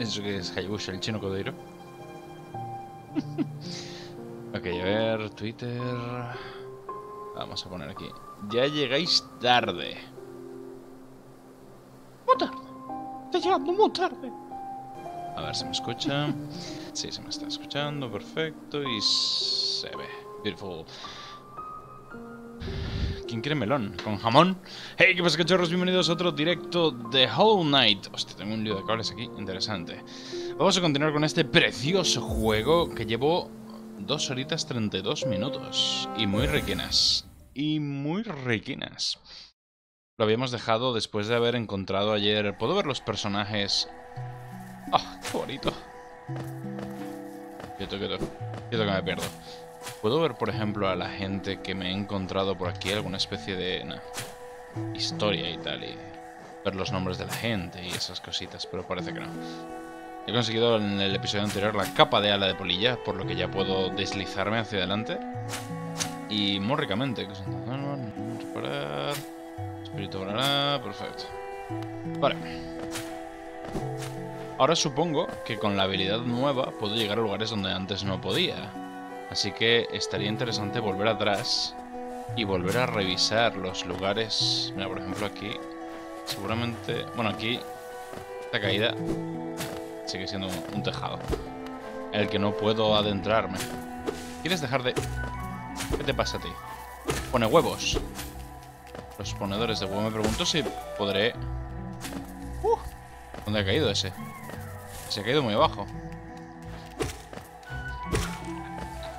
¿Eso que es Hayabusa, el chino codero? ok, a ver, Twitter... Vamos a poner aquí. Ya llegáis tarde. Muy tarde. Estoy llegando muy tarde. A ver si me escucha. Sí, se me está escuchando, perfecto. Y se ve. Beautiful. ¿Quién melón? ¿Con jamón? Hey, ¿qué pasa, cachorros? Bienvenidos a otro directo de Hollow Knight. Hostia, tengo un lío de cables aquí. Interesante. Vamos a continuar con este precioso juego que llevo 2 horitas 32 minutos. Y muy requinas. Y muy requinas. Lo habíamos dejado después de haber encontrado ayer... ¿Puedo ver los personajes? ¡Ah, qué bonito! Quieto, quieto. Quieto que me pierdo. ¿Puedo ver, por ejemplo, a la gente que me he encontrado por aquí? Alguna especie de... nah, historia y tal. Y ver los nombres de la gente y esas cositas, pero parece que no. He conseguido en el episodio anterior la capa de ala de polilla, por lo que ya puedo deslizarme hacia adelante. Y muy ricamente. Reparar. Espíritu volará. Perfecto. Vale. Ahora supongo que con la habilidad nueva puedo llegar a lugares donde antes no podía. Así que estaría interesante volver atrás y volver a revisar los lugares. Mira, por ejemplo, aquí. Seguramente. Bueno, aquí. Esta caída sigue siendo un tejado. El que no puedo adentrarme. ¿Quieres dejar de.? ¿Qué te pasa a ti? Pone huevos. Los ponedores de huevo. Me pregunto si podré. Uh, ¿Dónde ha caído ese? Se ha caído muy abajo.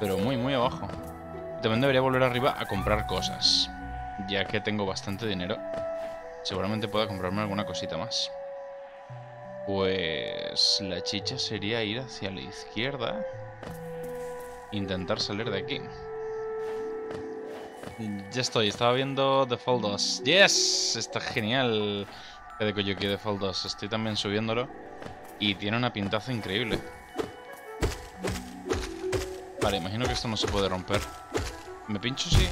Pero muy, muy abajo. También debería volver arriba a comprar cosas. Ya que tengo bastante dinero. Seguramente pueda comprarme alguna cosita más. Pues la chicha sería ir hacia la izquierda. Intentar salir de aquí. Ya estoy, estaba viendo The Fall 2. ¡Yes! Está genial. De Koyuki The Fall 2. Estoy también subiéndolo. Y tiene una pintaza increíble. Vale, imagino que esto no se puede romper. ¿Me pincho? Sí.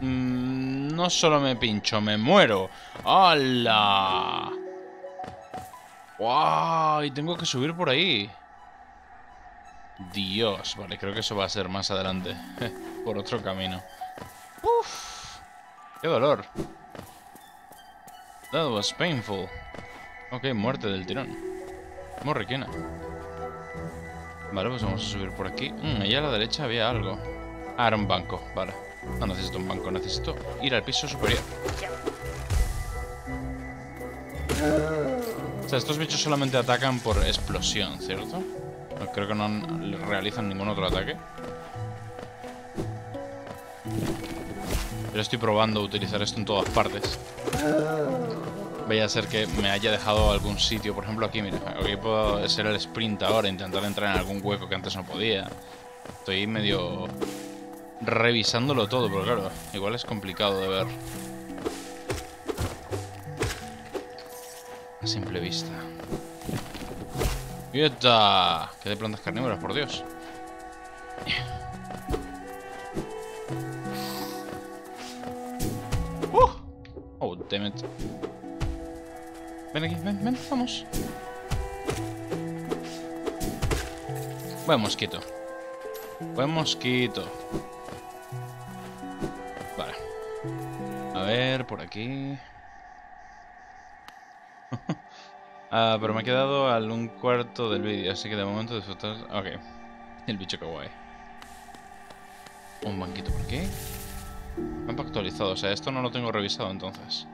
Mm, no solo me pincho, me muero. ¡Hala! ¡Wow! Y tengo que subir por ahí. Dios. Vale, creo que eso va a ser más adelante. por otro camino. ¡Uf! ¡Qué dolor! That was painful. Ok, muerte del tirón. Morriquina. Vale, pues vamos a subir por aquí. Mm, allá a la derecha había algo. Ah, era un banco. Vale. No necesito un banco, necesito ir al piso superior. O sea, estos bichos solamente atacan por explosión, ¿cierto? Creo que no realizan ningún otro ataque. Pero estoy probando utilizar esto en todas partes. Vaya a ser que me haya dejado algún sitio. Por ejemplo, aquí, mira. Aquí puedo hacer el sprint ahora, intentar entrar en algún hueco que antes no podía. Estoy medio revisándolo todo, pero claro, igual es complicado de ver. A simple vista. ¡Quieta! Que de plantas carnívoras, por Dios. ¡Uh! Oh, damn it. Ven aquí, ven, ven, vamos. Buen mosquito. Buen mosquito. Vale. A ver, por aquí. ah, pero me he quedado al un cuarto del vídeo, así que de momento disfrutar... Ok. El bicho kawaii. Un banquito por aquí. Mapa actualizado, o sea, esto no lo tengo revisado entonces.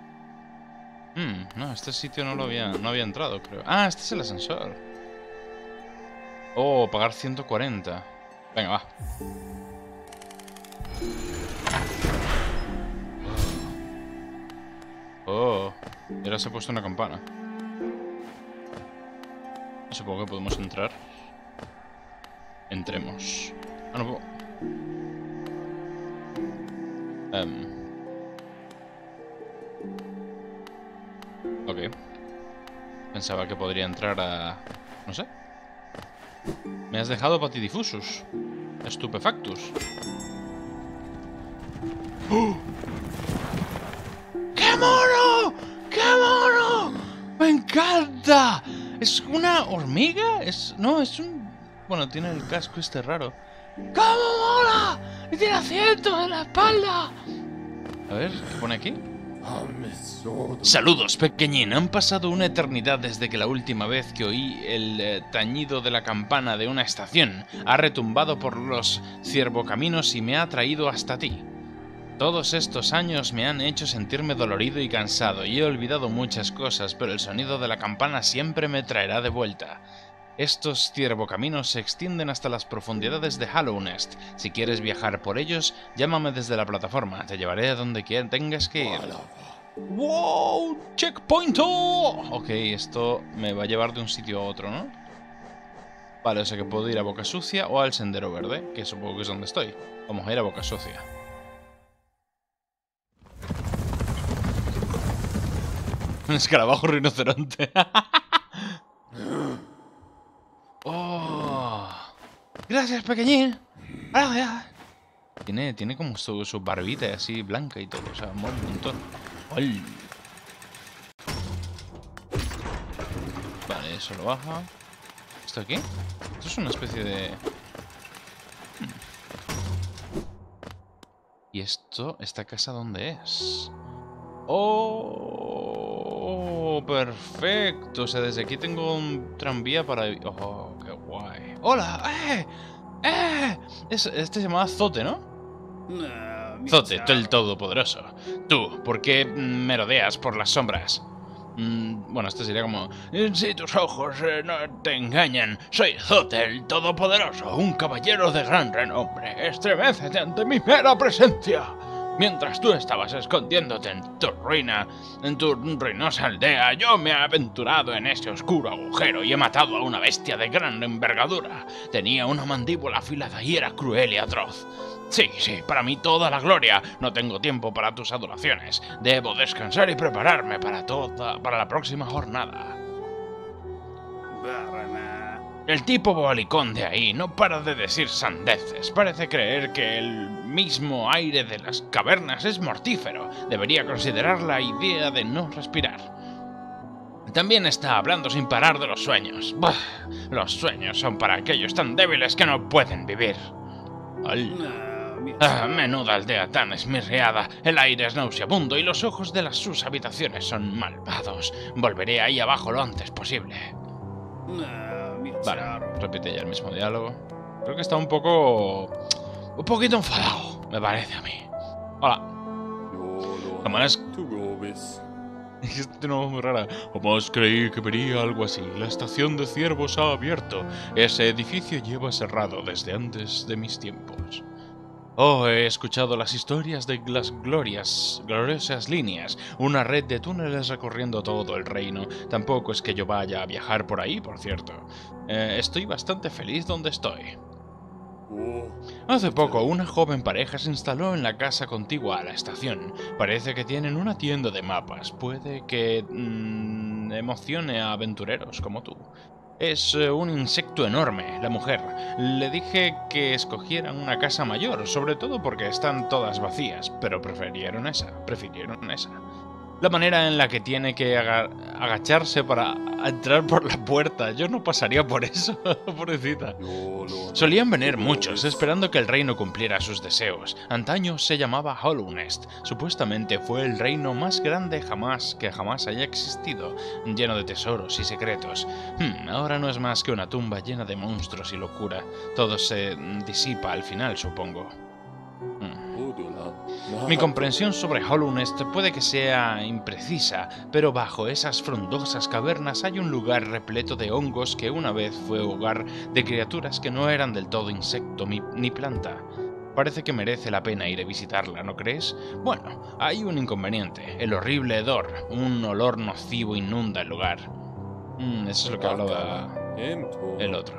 Hmm, no, este sitio no lo había, no había entrado, creo. Ah, este es el ascensor. Oh, pagar 140. Venga, va. Oh, y ahora se ha puesto una campana. Supongo que podemos entrar. Entremos. Ah, no puedo. Em. Pensaba que podría entrar a... No sé. Me has dejado patidifusus. Estupefactus. ¡Oh! ¡Qué mono! ¡Qué mono! ¡Me encanta! ¿Es una hormiga? Es... No, es un... Bueno, tiene el casco este raro. ¡Cómo mola! ¡Y tiene asiento en la espalda! A ver, ¿qué pone aquí? Saludos, pequeñín. Han pasado una eternidad desde que la última vez que oí el eh, tañido de la campana de una estación ha retumbado por los ciervocaminos y me ha traído hasta ti. Todos estos años me han hecho sentirme dolorido y cansado y he olvidado muchas cosas, pero el sonido de la campana siempre me traerá de vuelta. Estos ciervocaminos se extienden hasta las profundidades de Hallownest. Si quieres viajar por ellos, llámame desde la plataforma. Te llevaré a donde quieras tengas que ir. ¡Wow! ¡Checkpoint! Ok, esto me va a llevar de un sitio a otro, ¿no? Vale, o sea que puedo ir a Boca Sucia o al Sendero Verde, que supongo que es donde estoy. Vamos a ir a Boca Sucia. Un escarabajo rinoceronte. oh. Gracias, pequeñín. Gracias. Tiene, tiene como su, su barbita así blanca y todo. O sea, un montón. Vale, eso lo baja. ¿Esto aquí? Esto es una especie de... Hmm. ¿Y esto? ¿Esta casa dónde es? ¡Oh! Perfecto. O sea, desde aquí tengo un tranvía para... ¡Oh, qué guay! ¡Hola! ¡Eh! ¡Eh! este se llama Zote, ¿no? Zote, tú el Todopoderoso. Tú, ¿por qué merodeas por las sombras? Mm, bueno, esto sería como... Si tus ojos eh, no te engañan, soy Zote el Todopoderoso, un caballero de gran renombre. Estremecete ante mi mera presencia. Mientras tú estabas escondiéndote en tu ruina, en tu ruinosa aldea, yo me he aventurado en ese oscuro agujero y he matado a una bestia de gran envergadura. Tenía una mandíbula afilada y era cruel y atroz. Sí, sí, para mí toda la gloria. No tengo tiempo para tus adoraciones. Debo descansar y prepararme para toda, para la próxima jornada. El tipo boalicón de ahí no para de decir sandeces. Parece creer que el mismo aire de las cavernas es mortífero. Debería considerar la idea de no respirar. También está hablando sin parar de los sueños. los sueños son para aquellos tan débiles que no pueden vivir. Ah, menuda aldea tan esmirreada. El aire es nauseabundo y los ojos de las sus habitaciones son malvados. Volveré ahí abajo lo antes posible. Vale, repite ya el mismo diálogo. Creo que está un poco... Un poquito enfadado, me parece a mí. Hola. Jamás... Este no es muy rara. Jamás creí que vería algo así. La estación de ciervos ha abierto. Ese edificio lleva cerrado desde antes de mis tiempos. Oh, he escuchado las historias de las glorias, gloriosas líneas, una red de túneles recorriendo todo el reino. Tampoco es que yo vaya a viajar por ahí, por cierto. Eh, estoy bastante feliz donde estoy. Hace poco, una joven pareja se instaló en la casa contigua a la estación. Parece que tienen una tienda de mapas. Puede que mm, emocione a aventureros como tú. Es eh, un insecto enorme, la mujer. Le dije que escogieran una casa mayor, sobre todo porque están todas vacías, pero prefirieron esa, prefirieron esa la manera en la que tiene que agacharse para entrar por la puerta. Yo no pasaría por eso, pobrecita. Solían venir muchos, esperando que el reino cumpliera sus deseos. Antaño se llamaba Hollownest. Supuestamente fue el reino más grande jamás que jamás haya existido, lleno de tesoros y secretos. Hmm, ahora no es más que una tumba llena de monstruos y locura. Todo se disipa al final, supongo. Mi comprensión sobre Hollownest puede que sea imprecisa, pero bajo esas frondosas cavernas hay un lugar repleto de hongos que una vez fue hogar de criaturas que no eran del todo insecto ni planta. Parece que merece la pena ir a visitarla, ¿no crees? Bueno, hay un inconveniente, el horrible hedor, un olor nocivo inunda el lugar. Mm, eso es lo que hablaba el otro.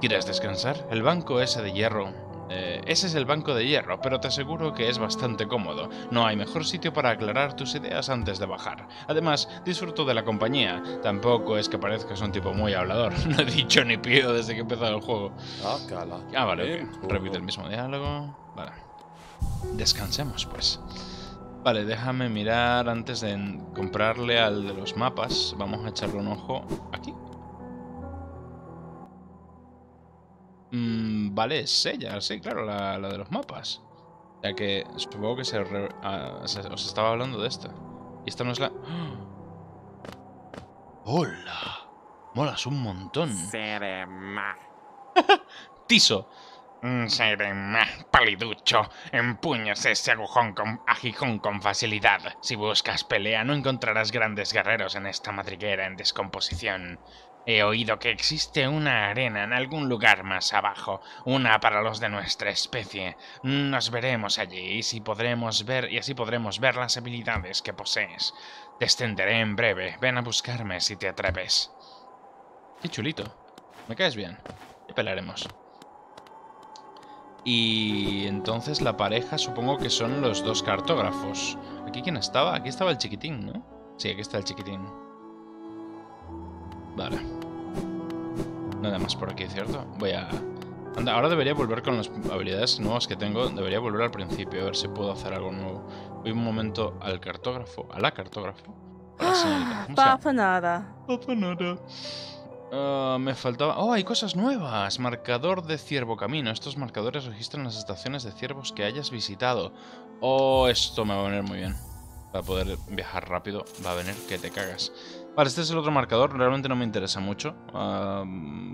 ¿Quieres descansar? El banco ese de hierro eh, ese es el banco de hierro, pero te aseguro que es bastante cómodo. No hay mejor sitio para aclarar tus ideas antes de bajar. Además, disfruto de la compañía. Tampoco es que parezcas un tipo muy hablador. No he dicho ni pío desde que he empezado el juego. Ah, vale, Repite el mismo diálogo. Vale. Descansemos, pues. Vale, déjame mirar antes de comprarle al de los mapas. Vamos a echarle un ojo aquí. Mm, vale, es ella, sí, claro, la, la de los mapas. Ya que supongo que se, re- ah, se- os estaba hablando de esta. Y esta no es la... ¡Hola! Molas un montón. Serema. Tiso. Mm, Serema, paliducho. Empuñas ese agujón con, aguijón con facilidad. Si buscas pelea, no encontrarás grandes guerreros en esta madriguera en descomposición. He oído que existe una arena en algún lugar más abajo, una para los de nuestra especie. Nos veremos allí y si podremos ver y así podremos ver las habilidades que posees. Te extenderé en breve. Ven a buscarme si te atreves. Qué chulito. Me caes bien. Ya pelearemos. Y entonces la pareja supongo que son los dos cartógrafos. ¿Aquí quién estaba? Aquí estaba el chiquitín, ¿no? Sí, aquí está el chiquitín. Vale. Nada más por aquí, ¿cierto? Voy a... Anda, ahora debería volver con las habilidades nuevas que tengo. Debería volver al principio, a ver si puedo hacer algo nuevo. Voy un momento al cartógrafo. A la cartógrafo. Papa nada. Papa nada. Ah, me faltaba... ¡Oh, hay cosas nuevas! Marcador de ciervo camino. Estos marcadores registran las estaciones de ciervos que hayas visitado. Oh, esto me va a venir muy bien. Para poder viajar rápido va a venir que te cagas. Vale, este es el otro marcador. Realmente no me interesa mucho. Ah,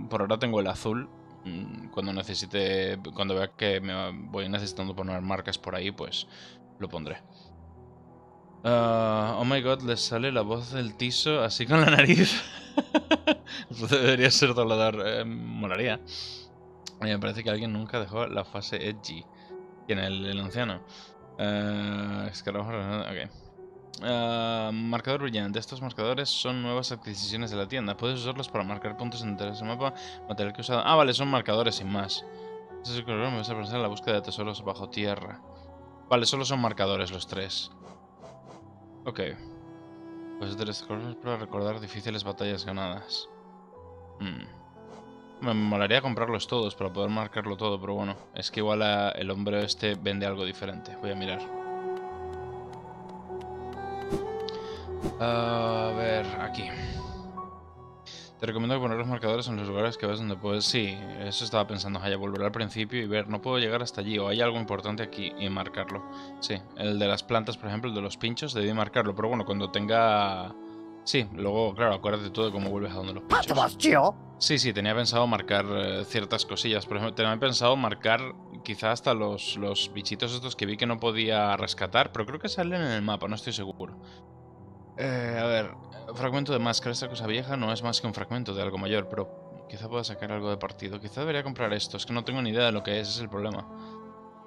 por ahora tengo el azul. Mm, Cuando necesite... Cuando vea que me voy necesitando poner marcas por ahí, pues lo pondré. Ah, oh my god, le sale la voz del tiso así con la nariz. Debería ser doblador. eh. Eh, me parece que alguien nunca dejó la fase edgy. ¿Quién? El, el anciano. Ok. Ah, marcador brillante. Estos marcadores son nuevas adquisiciones de la tienda. Puedes usarlos para marcar puntos en el mapa. Material que usado. Ah, vale, son marcadores sin más. Este es el color. Me vas a pensar en la búsqueda de tesoros bajo tierra. Vale, solo son marcadores los tres. Ok. Pues tres colores para recordar difíciles batallas ganadas. Hmm. Me molaría comprarlos todos para poder marcarlo todo, pero bueno, es que igual el hombre este vende algo diferente. Voy a mirar. A ver, aquí. Te recomiendo poner los marcadores en los lugares que ves donde puedes. Sí, eso estaba pensando, Haya, volver al principio y ver, no puedo llegar hasta allí, o hay algo importante aquí y marcarlo. Sí, el de las plantas, por ejemplo, el de los pinchos, debí marcarlo, pero bueno, cuando tenga. Sí, luego, claro, acuérdate tú de cómo vuelves a donde los pinchos. Sí, sí, tenía pensado marcar eh, ciertas cosillas. Por ejemplo, tenía pensado marcar quizá hasta los, los bichitos estos que vi que no podía rescatar, pero creo que salen en el mapa, no estoy seguro. Eh, a ver, fragmento de máscara. Esta cosa vieja no es más que un fragmento de algo mayor, pero quizá pueda sacar algo de partido. Quizá debería comprar esto, es que no tengo ni idea de lo que es, es el problema.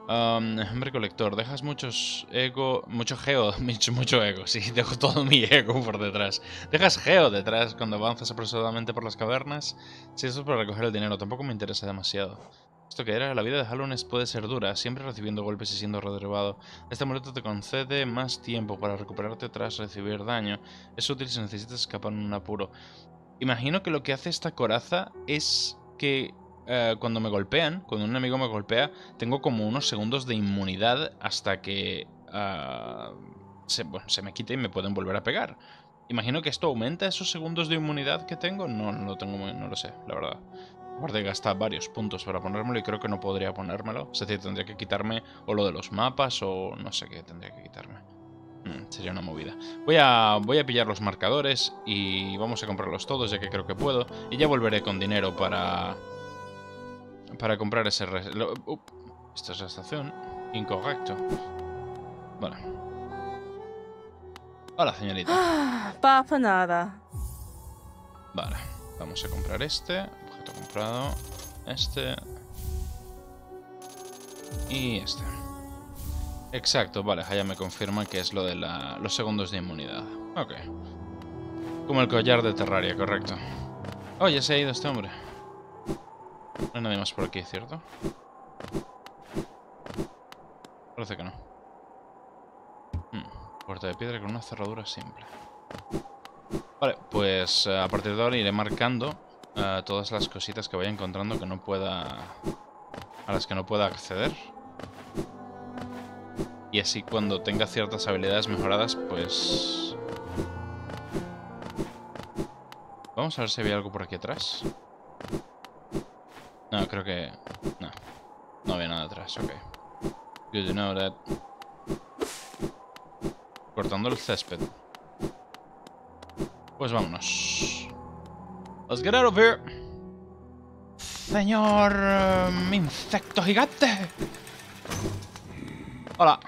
Um, hombre colector, dejas muchos ego, mucho geo, mucho, ego, sí, dejo todo mi ego por detrás. Dejas geo detrás cuando avanzas apresuradamente por las cavernas. Si esto es para recoger el dinero, tampoco me interesa demasiado. Esto que era, la vida de Halloween es- puede ser dura, siempre recibiendo golpes y siendo derribado. Este amuleto te concede más tiempo para recuperarte tras recibir daño. Es útil si necesitas escapar en un apuro. Imagino que lo que hace esta coraza es que eh, cuando me golpean, cuando un enemigo me golpea, tengo como unos segundos de inmunidad hasta que ah, se, bueno, se me quite y me pueden volver a pegar. Imagino que esto aumenta esos segundos de inmunidad que tengo. No, no lo tengo no lo sé, la verdad. Aparte gasta varios puntos para ponérmelo y creo que no podría ponérmelo. Es decir, tendría que quitarme o lo de los mapas o no sé qué tendría que quitarme. Mm, sería una movida. Voy a, voy a pillar los marcadores y vamos a comprarlos todos ya que creo que puedo. Y ya volveré con dinero para... Para comprar ese... lo- esta es la estación. Incorrecto. Vale. Hola, señorita. Ah, Papa nada. Vale, vamos a comprar este. Comprado. Este. Y este. Exacto, vale, ya me confirma que es lo de la- los segundos de inmunidad. Ok. Como el collar de Terraria, correcto. Oh, ya se ha ido este hombre. No hay nadie más por aquí, ¿cierto? Parece que no. Hmm, Puerta de piedra con una cerradura simple. Vale, pues eh, a partir de ahora iré marcando eh, todas las cositas que vaya encontrando que no pueda... a las que no pueda acceder. Y así cuando tenga ciertas habilidades mejoradas, pues... Vamos a ver si había algo por aquí atrás. No, creo que... No. No había nada atrás, ok. Good to know that. Cortando el césped. Pues vámonos. Let's get out of here. Señor... em, insecto gigante. Hola.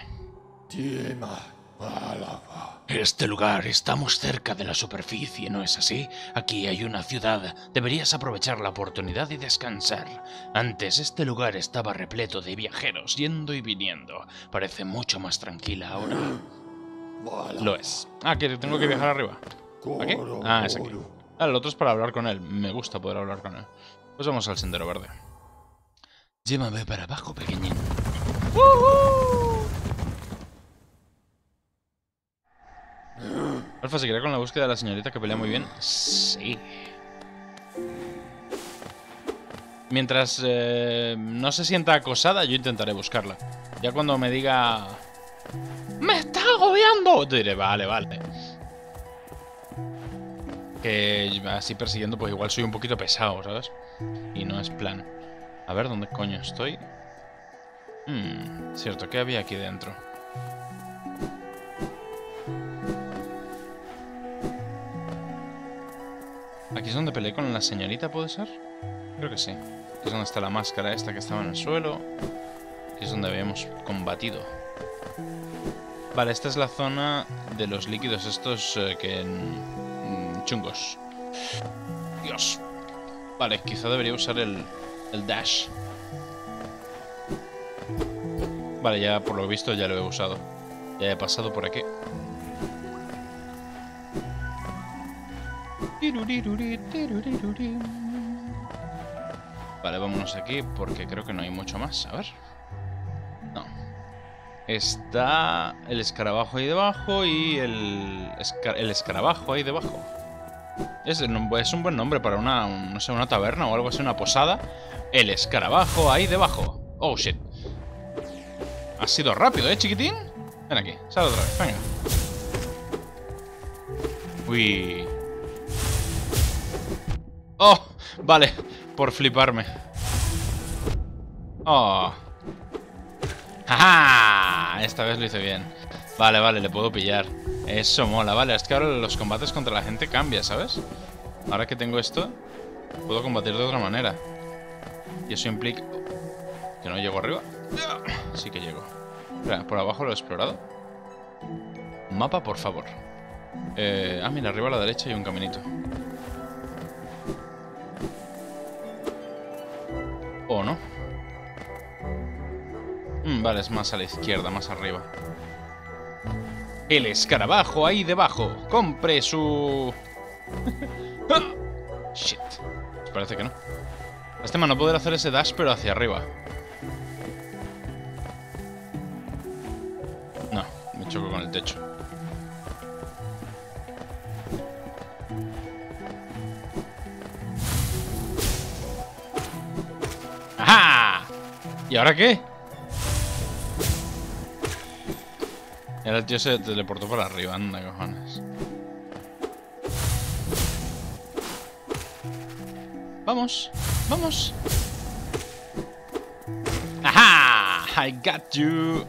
Este lugar estamos cerca de la superficie, ¿no es así? Aquí hay una ciudad. Deberías aprovechar la oportunidad y descansar. Antes este lugar estaba repleto de viajeros yendo y viniendo. Parece mucho más tranquila ahora. Lo es. Ah, que tengo que viajar arriba. ¿Aquí? Ah, es aquí. Ah, el otro es para hablar con él. Me gusta poder hablar con él. Pues vamos al sendero verde. Llévame para abajo, pequeñín. Alfa, ¿seguirá con la búsqueda de la señorita que pelea muy bien? Sí. Mientras eh, no se sienta acosada, yo intentaré buscarla. Ya cuando me diga... ¡Me está agobiando! Te diré, vale, vale. Que así persiguiendo, pues igual soy un poquito pesado, ¿sabes? Y no es plan. A ver, ¿dónde coño estoy? Hmm, cierto, ¿qué había aquí dentro? ¿Aquí es donde peleé con la señorita, puede ser? Creo que sí. Aquí es donde está la máscara esta que estaba en el suelo. Aquí es donde habíamos combatido. Vale, esta es la zona de los líquidos estos eh, que... mm, chungos. Dios. Vale, quizá debería usar el, dash. Vale, ya por lo visto ya lo he usado. Ya he pasado por aquí. Vale, vámonos aquí porque creo que no hay mucho más. A ver. No. Está el escarabajo ahí debajo y el escarabajo ahí debajo. Es, es un buen nombre para una, un- no sé, una taberna o algo así, una posada. El escarabajo ahí debajo. Oh, shit. Ha sido rápido, ¿eh, chiquitín? Ven aquí, sal otra vez, venga. Uy. Oh, vale, por fliparme. Oh. ¡Jaja! Esta vez lo hice bien. Vale, vale, le puedo pillar. Eso mola, vale. Es que ahora los combates contra la gente cambian, ¿sabes? Ahora que tengo esto, puedo combatir de otra manera. Y eso implica... ¿Que no llego arriba? Sí que llego. Espera, por abajo lo he explorado. Mapa, por favor. Eh, ah, mira, arriba a la derecha hay un caminito. ¿O no? Mm, vale, es más a la izquierda, más arriba. El escarabajo ahí debajo. Compre su... Ah. Shit. Parece que no. Este man no poder hacer ese dash, pero hacia arriba. No, me choco con el techo. ¡Ajá! ¿Y ahora qué? Ahora el tío se teleportó para arriba, anda, cojones. Vamos, vamos. ¡Ajá! I got you.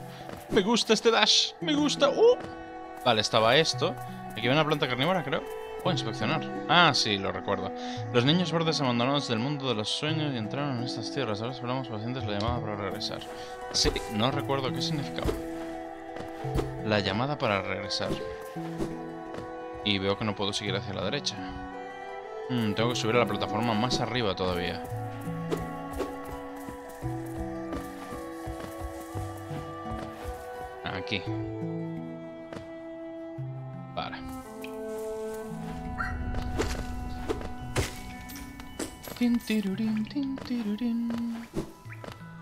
Me gusta este dash, me gusta. ¡Uh! Vale, estaba esto. Aquí hay una planta carnívora, creo. Puedo inspeccionar. Ah, sí, lo recuerdo. Los niños verdes abandonados del mundo de los sueños y entraron en estas tierras. Ahora esperamos pacientes la llamada para regresar. Sí, no recuerdo qué significaba. La llamada para regresar. Y veo que no puedo seguir hacia la derecha. Mm, tengo que subir a la plataforma más arriba todavía. Aquí. Vale.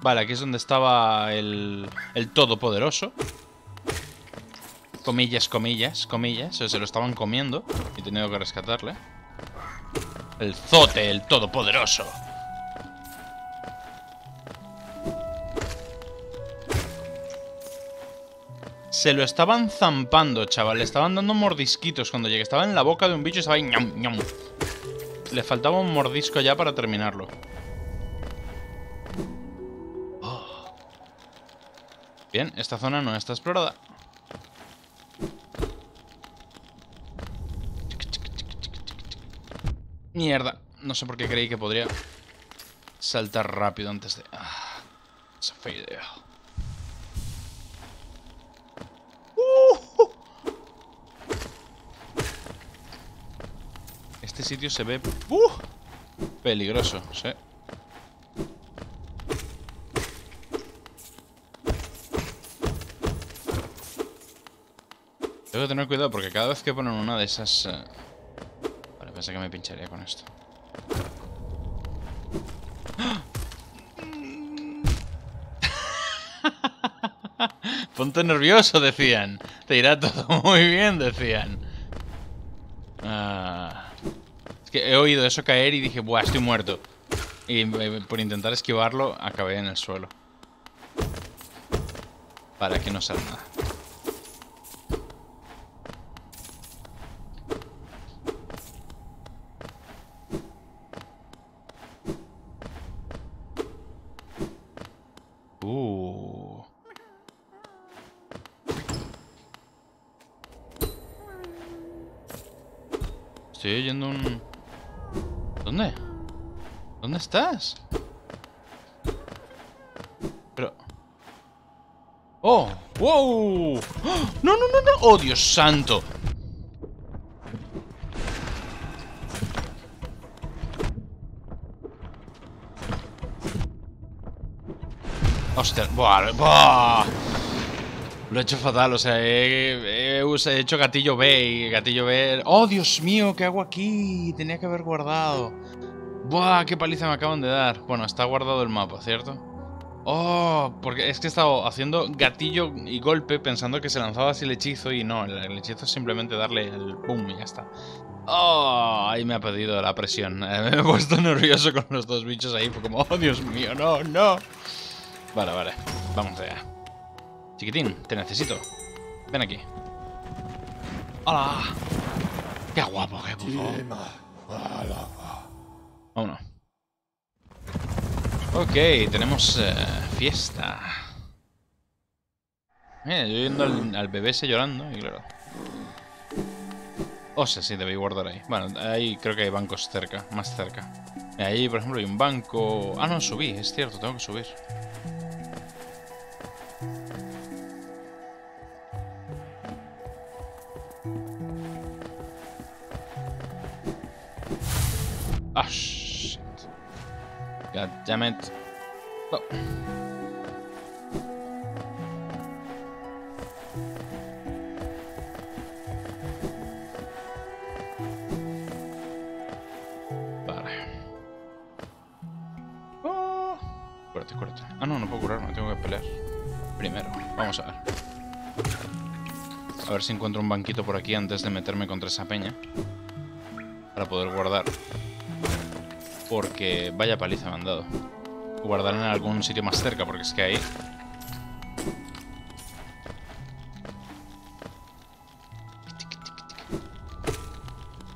Vale, aquí es donde estaba el, el todopoderoso. Comillas, comillas, comillas. Se lo estaban comiendo y he tenido que rescatarle. El Zote, el todopoderoso. Se lo estaban zampando, chaval. Le estaban dando mordisquitos cuando llegué. Estaba en la boca de un bicho y estaba ahí. ñam, ñam. Le faltaba un mordisco ya para terminarlo. Oh. Bien, esta zona no está explorada. Mierda. No sé por qué creí que podría saltar rápido antes de... Ah, esa fue idea. Uh. Este sitio se ve... Uh, peligroso, sí. Tengo que tener cuidado porque cada vez que ponen una de esas... eh, pensé que me pincharía con esto. Ponte nervioso, decían. Te irá todo muy bien, decían. Ah. Es que he oído eso caer y dije, buah, estoy muerto. Y por intentar esquivarlo, acabé en el suelo. Para que no salga nada. Estoy oyendo un... ¿Dónde? ¿Dónde estás? Pero... ¡Oh! ¡Wow! ¡No, no, no, no! ¡Oh, Dios santo! Hostia, buah, buah. Lo he hecho fatal, o sea, he, he us- he hecho gatillo B y gatillo B... ¡Oh, Dios mío! ¿Qué hago aquí? Tenía que haber guardado. ¡Buah! ¡Qué paliza me acaban de dar! Bueno, está guardado el mapa, ¿cierto? ¡Oh! Porque es que he estado haciendo gatillo y golpe pensando que se lanzaba así el hechizo y no, el, hechizo es simplemente darle el boom y ya está. ¡Oh! Ahí me ha pedido la presión. Me he puesto nervioso con los dos bichos ahí, como ¡Oh, Dios mío! ¡No, no! Vale, vale. Vamos allá. Chiquitín, te necesito. Ven aquí. ¡Hola! ¡Qué guapo, qué guapo! Vámonos. Ok, tenemos eh, fiesta. Eh, yo yendo al, al bebé ese llorando, y claro. O sea, sí, debí guardar ahí. Bueno, ahí creo que hay bancos cerca, más cerca. Ahí, por ejemplo, hay un banco... Ah, no, subí, es cierto, tengo que subir. Ah, shit. God damn it. Oh. Vale. Oh. Cúrate, cúrate. Ah, no, no puedo curarme, tengo que pelear. Primero, vamos a ver. A ver si encuentro un banquito por aquí antes de meterme contra esa peña. Para poder guardar. Porque vaya paliza me han dado. Guardar en algún sitio más cerca, porque es que ahí...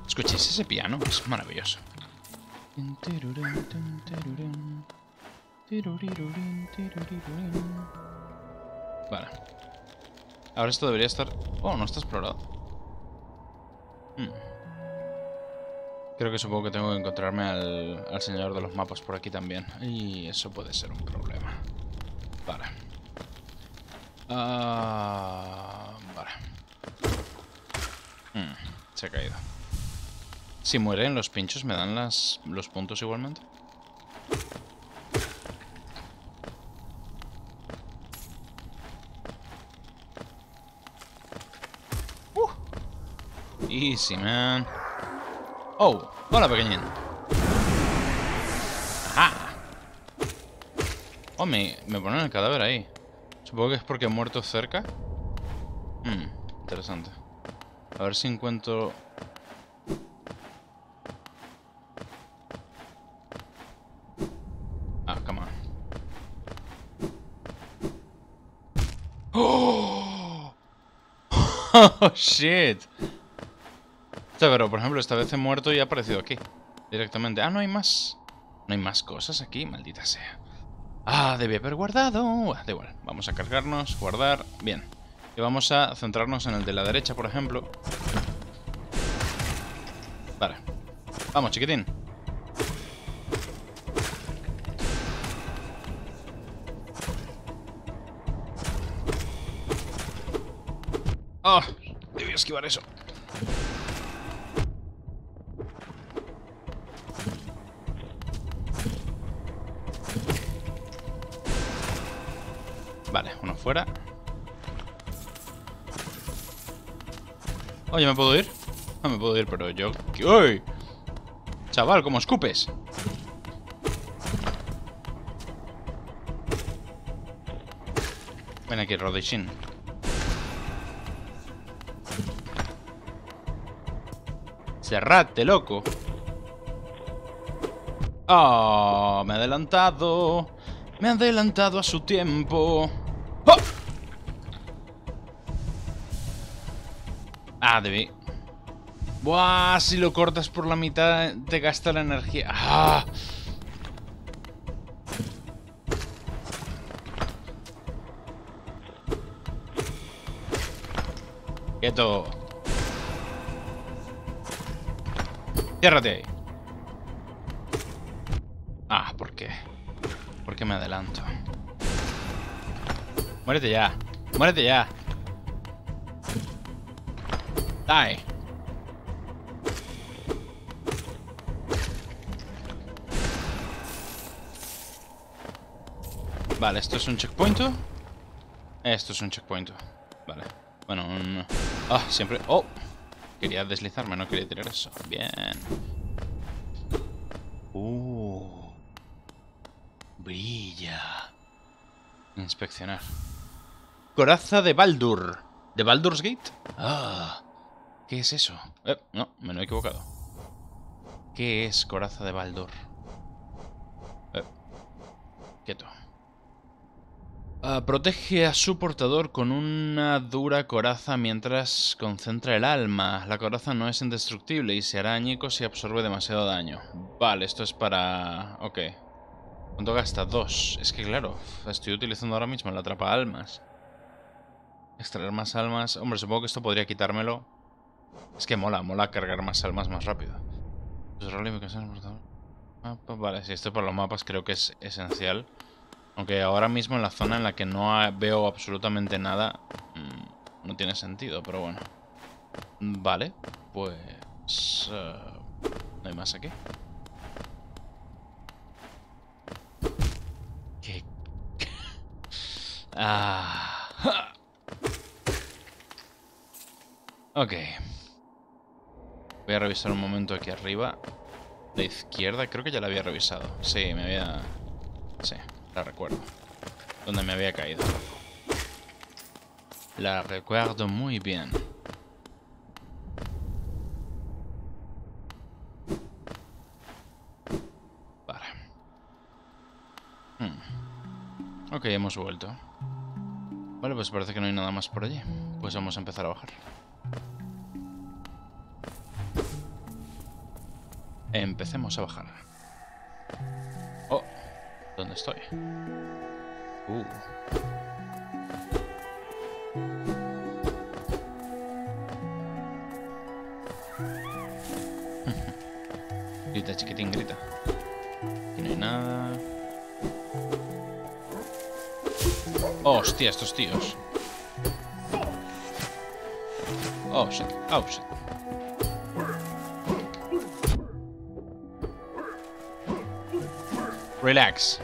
Escuchéis ese piano, es maravilloso. Vale. Ahora esto debería estar... Oh, no está explorado. Hmm. Creo que supongo que tengo que encontrarme al, al señor de los mapas por aquí también. Y eso puede ser un problema. Vale. Ah, vale. Hmm, se ha caído. Si mueren los pinchos, ¿me dan las, los puntos igualmente? Uh. Easy, man. Oh, hola, pequeñín. Ajá. Oh, me, me ponen el cadáver ahí. Supongo que es porque he muerto cerca. Hmm, interesante. A ver si encuentro... Ah, come on. ¡Oh! ¡Oh, shit! Pero por ejemplo, esta vez he muerto y ha aparecido aquí. Directamente. Ah, no hay más. No hay más cosas aquí, maldita sea. Ah, debí haber guardado. Da igual, vamos a cargarnos, guardar. Bien. Y vamos a centrarnos en el de la derecha, por ejemplo. Vale. Vamos, chiquitín. ¡Oh! Debí esquivar eso. Oye, ¿me puedo ir? No me puedo ir, pero yo... ¡Uy! Chaval, ¿cómo escupes? Ven aquí, Rodishin. Cerrate, loco. Oh, me ha adelantado. Me ha adelantado a su tiempo. Ah, debí. Buah, si lo cortas por la mitad te gasta la energía. ¡Ah! Quieto. Ciérrate ahí. Ah, ¿por qué? ¿Por qué me adelanto? Muérete ya. Muérete ya. Die. Vale, ¿esto es un checkpoint? Esto es un checkpoint. Vale. Bueno, un... Ah, siempre... ¡Oh! Quería deslizarme, no quería tirar eso. Bien. Uh. Brilla. Inspeccionar. Coraza de Baldur. ¿De Baldur's Gate? Ah. ¿Qué es eso? Eh, no, me lo he equivocado. ¿Qué es Coraza de Baldur? Eh, quieto. Ah, protege a su portador con una dura coraza mientras concentra el alma. La coraza no es indestructible y se hará añicos si absorbe demasiado daño. Vale, esto es para... Ok. ¿Cuánto gasta? Dos. Es que claro, estoy utilizando ahora mismo la atrapa almas. Extraer más almas. Hombre, supongo que esto podría quitármelo. Es que mola, mola cargar más almas más rápido. Pues vale, si esto para los mapas creo que es esencial. Aunque ahora mismo en la zona en la que no veo absolutamente nada, mm, no tiene sentido, pero bueno. Vale, pues... Eh, no hay más aquí. ¿Qué? ah. Ok. Voy a revisar un momento aquí arriba. La izquierda, creo que ya la había revisado. Sí, me había... Sí. La recuerdo. Donde me había caído. La recuerdo muy bien. Vale. Hmm. Ok, hemos vuelto. Vale, pues parece que no hay nada más por allí. Pues vamos a empezar a bajar. Empecemos a bajar. Oh, ¿Dónde estoy? Uh. grita, chiquitín, grita. Aquí no hay nada. Oh, hostia, estos tíos. Oh, shit. Oh, shit. Relax.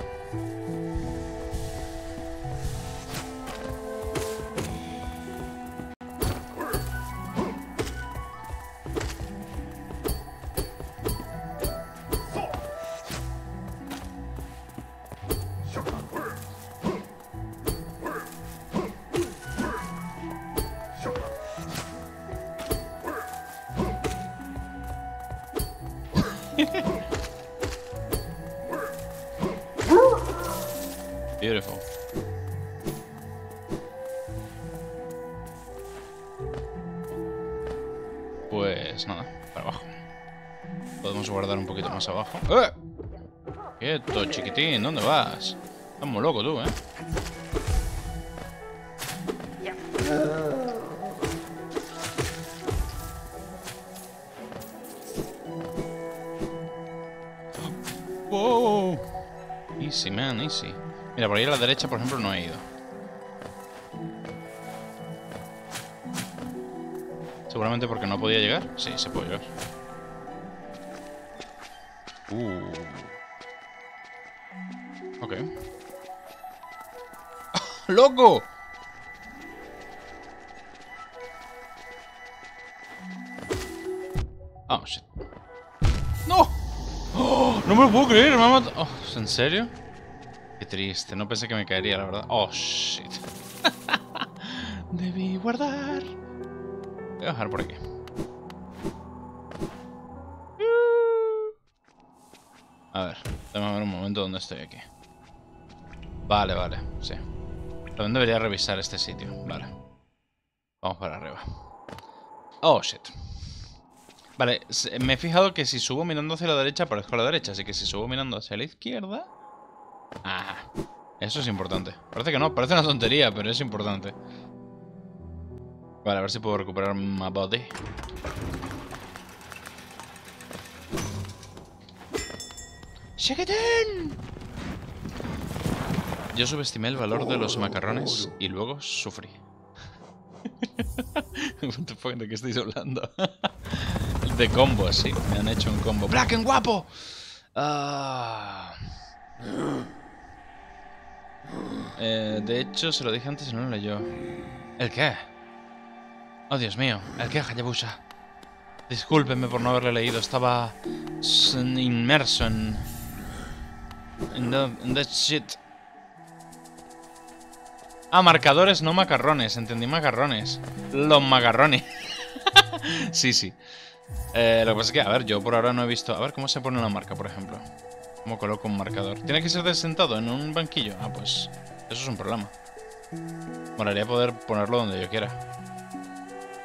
Pues nada, para abajo. Podemos guardar un poquito más abajo. ¡Eh! Quieto, chiquitín, ¿dónde vas? Estás muy loco tú, ¿eh? Wow. Easy, man, easy. Mira, por ahí a la derecha, por ejemplo, no he ido. Seguramente porque no podía llegar. Sí, se puede llegar. Uh. Ok. ¡Loco! Oh, shit. ¡No! ¡No me lo puedo creer! Me ha matado. Oh, ¿En serio? Qué triste. No pensé que me caería, la verdad. Oh, shit. Debí guardar. A bajar por aquí. A ver, déjame ver un momento dónde estoy aquí. Vale, vale, sí. También debería revisar este sitio. Vale. Vamos para arriba. Oh, shit. Vale, me he fijado que si subo mirando hacia la derecha, aparezco a la derecha. Así que si subo mirando hacia la izquierda... Ah, eso es importante. Parece que no, parece una tontería, pero es importante. Vale, a ver si puedo recuperar mi body. ¡Chiquitín! Yo subestimé el valor de los macarrones y luego sufrí. ¿de qué estáis hablando? de combo, sí. Me han hecho un combo. ¡Black guapo! Ah. Eh, de hecho, se lo dije antes y no lo leyó. ¿El qué? Oh, Dios mío. ¿El qué, Hayabusa? Discúlpeme por no haberle leído. Estaba inmerso en... En, that shit. Ah, marcadores, no macarrones. Entendí macarrones. Los macarrones. sí, sí. Eh, lo que pasa es que, a ver, yo por ahora no he visto... A ver, ¿cómo se pone una marca, por ejemplo? ¿Cómo coloco un marcador? ¿Tiene que ser desentado en un banquillo? Ah, pues... Eso es un problema. Molaría poder ponerlo donde yo quiera.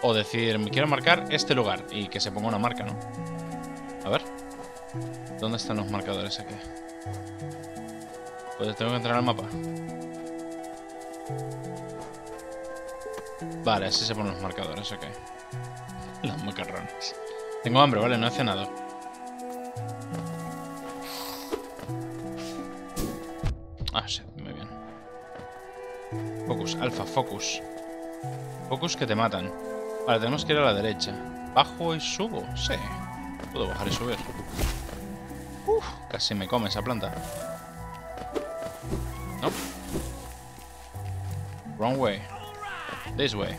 O decir, quiero marcar este lugar y que se ponga una marca, ¿no? A ver. ¿Dónde están los marcadores aquí? Pues tengo que entrar al mapa. Vale, así se ponen los marcadores, ok. Los macarrones. Tengo hambre, vale, no he cenado. Ah, sí, muy bien. Focus, alfa, focus. Focus que te matan. Vale, tenemos que ir a la derecha. ¿Bajo y subo? Sí. Puedo bajar y subir. Uf, casi me come esa planta. No. Wrong way. This way.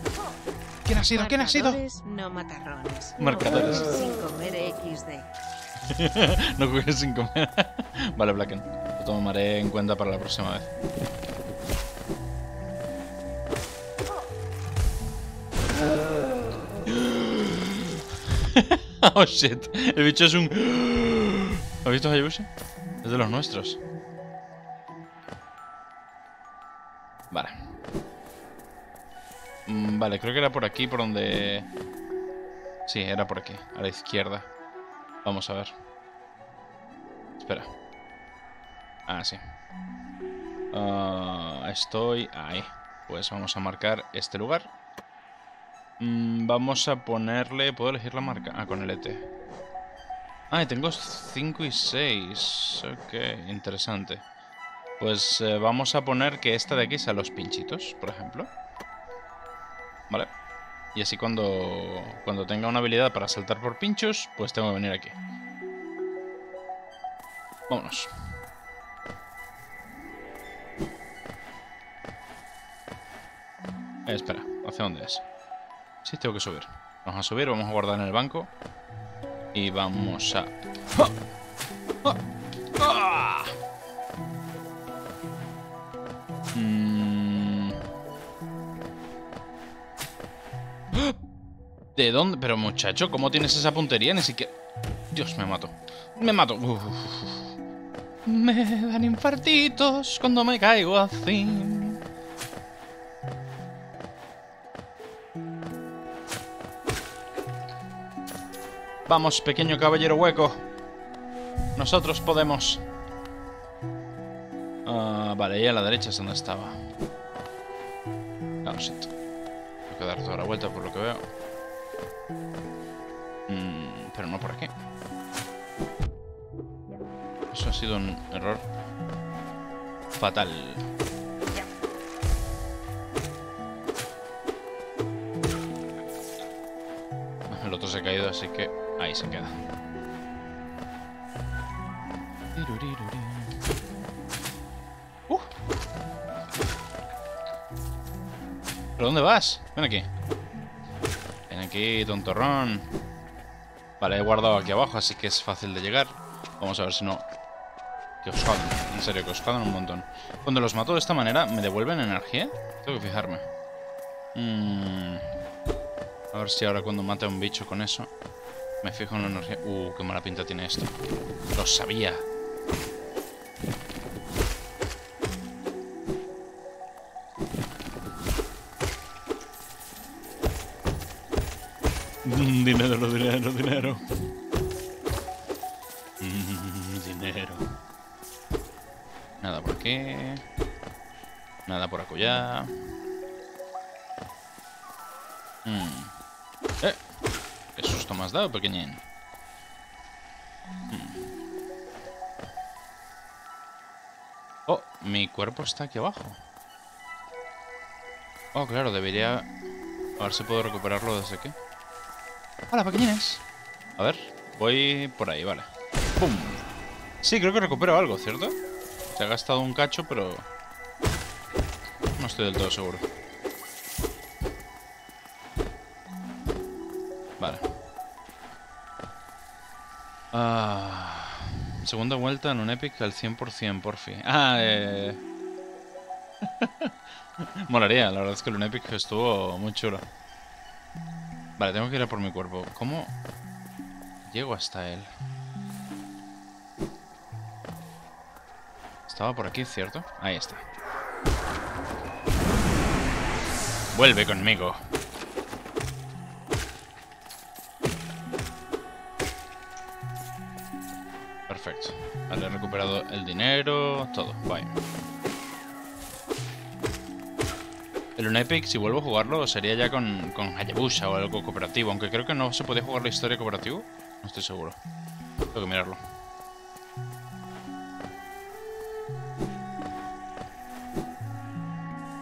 ¿Quién ha sido? ¿Quién ha sido? No matarrones. Marcadores. Sin comer XD. no coger sin comer. vale, Blacken. Lo tomaré en cuenta para la próxima vez. oh shit. El bicho es un. ¿Has visto Hayabusa? Es de los nuestros. Vale. Mm, vale, creo que era por aquí, por donde... Sí, era por aquí, a la izquierda. Vamos a ver. Espera. Ah, sí. Ah, estoy ahí. Pues vamos a marcar este lugar. Mm, vamos a ponerle... ¿Puedo elegir la marca? Ah, con el ET. Ah, y tengo 5 y 6. Ok, interesante. Pues eh, vamos a poner que esta de aquí sea los pinchitos, por ejemplo. ¿Vale? Y así cuando, cuando tenga una habilidad para saltar por pinchos, pues tengo que venir aquí. Vámonos. Eh, espera, ¿hacia dónde es? Sí, tengo que subir. Vamos a subir, vamos a guardar en el banco. Y vamos a... Mm. ¿De dónde? Pero muchacho, ¿cómo tienes esa puntería? Ni siquiera... Dios, me mato. Me mato. Me dan infartitos cuando me caigo así. Vamos, pequeño caballero hueco. Nosotros podemos. Ah, vale, y a la derecha es donde estaba. Oh, shit. Tengo que dar toda la vuelta por lo que veo. Mm, pero no por aquí. Eso ha sido un error fatal. El otro se ha caído, así que ahí se queda. Uh. ¿Pero dónde vas? Ven aquí. Ven aquí, tontorrón. Vale, he guardado aquí abajo, así que es fácil de llegar. Vamos a ver si no... Que os jodan, en serio, que os jodan un montón. Cuando los mato de esta manera, ¿me devuelven energía? Tengo que fijarme. Mm. A ver si ahora cuando mate a un bicho con eso... Me fijo en la energía... Uh, qué mala pinta tiene esto. Lo sabía. Mm, dinero, dinero, dinero. Mm, dinero. Nada por aquí. Nada por acullá. Mm. ¡Eh! ¿Qué susto me has dado, pequeñín? Mm. Oh, mi cuerpo está aquí abajo. Oh, claro, debería... A ver si puedo recuperarlo desde aquí. Hola, pequeñines. A ver, voy por ahí, vale. ¡Pum! Sí, creo que recupero algo, ¿cierto? Se ha gastado un cacho, pero... No estoy del todo seguro. Ah, segunda vuelta en un Epic al 100% por fin. Ah, eh... Molaría, la verdad es que el Epic estuvo muy chulo. Vale, tengo que ir a por mi cuerpo. ¿Cómo llego hasta él? Estaba por aquí, ¿cierto? Ahí está. Vuelve conmigo. El dinero, todo. Bye. El Unepic, si vuelvo a jugarlo, sería ya con, con Hayabusa o algo cooperativo. Aunque creo que no se puede jugar la historia cooperativo. No estoy seguro. Tengo que mirarlo.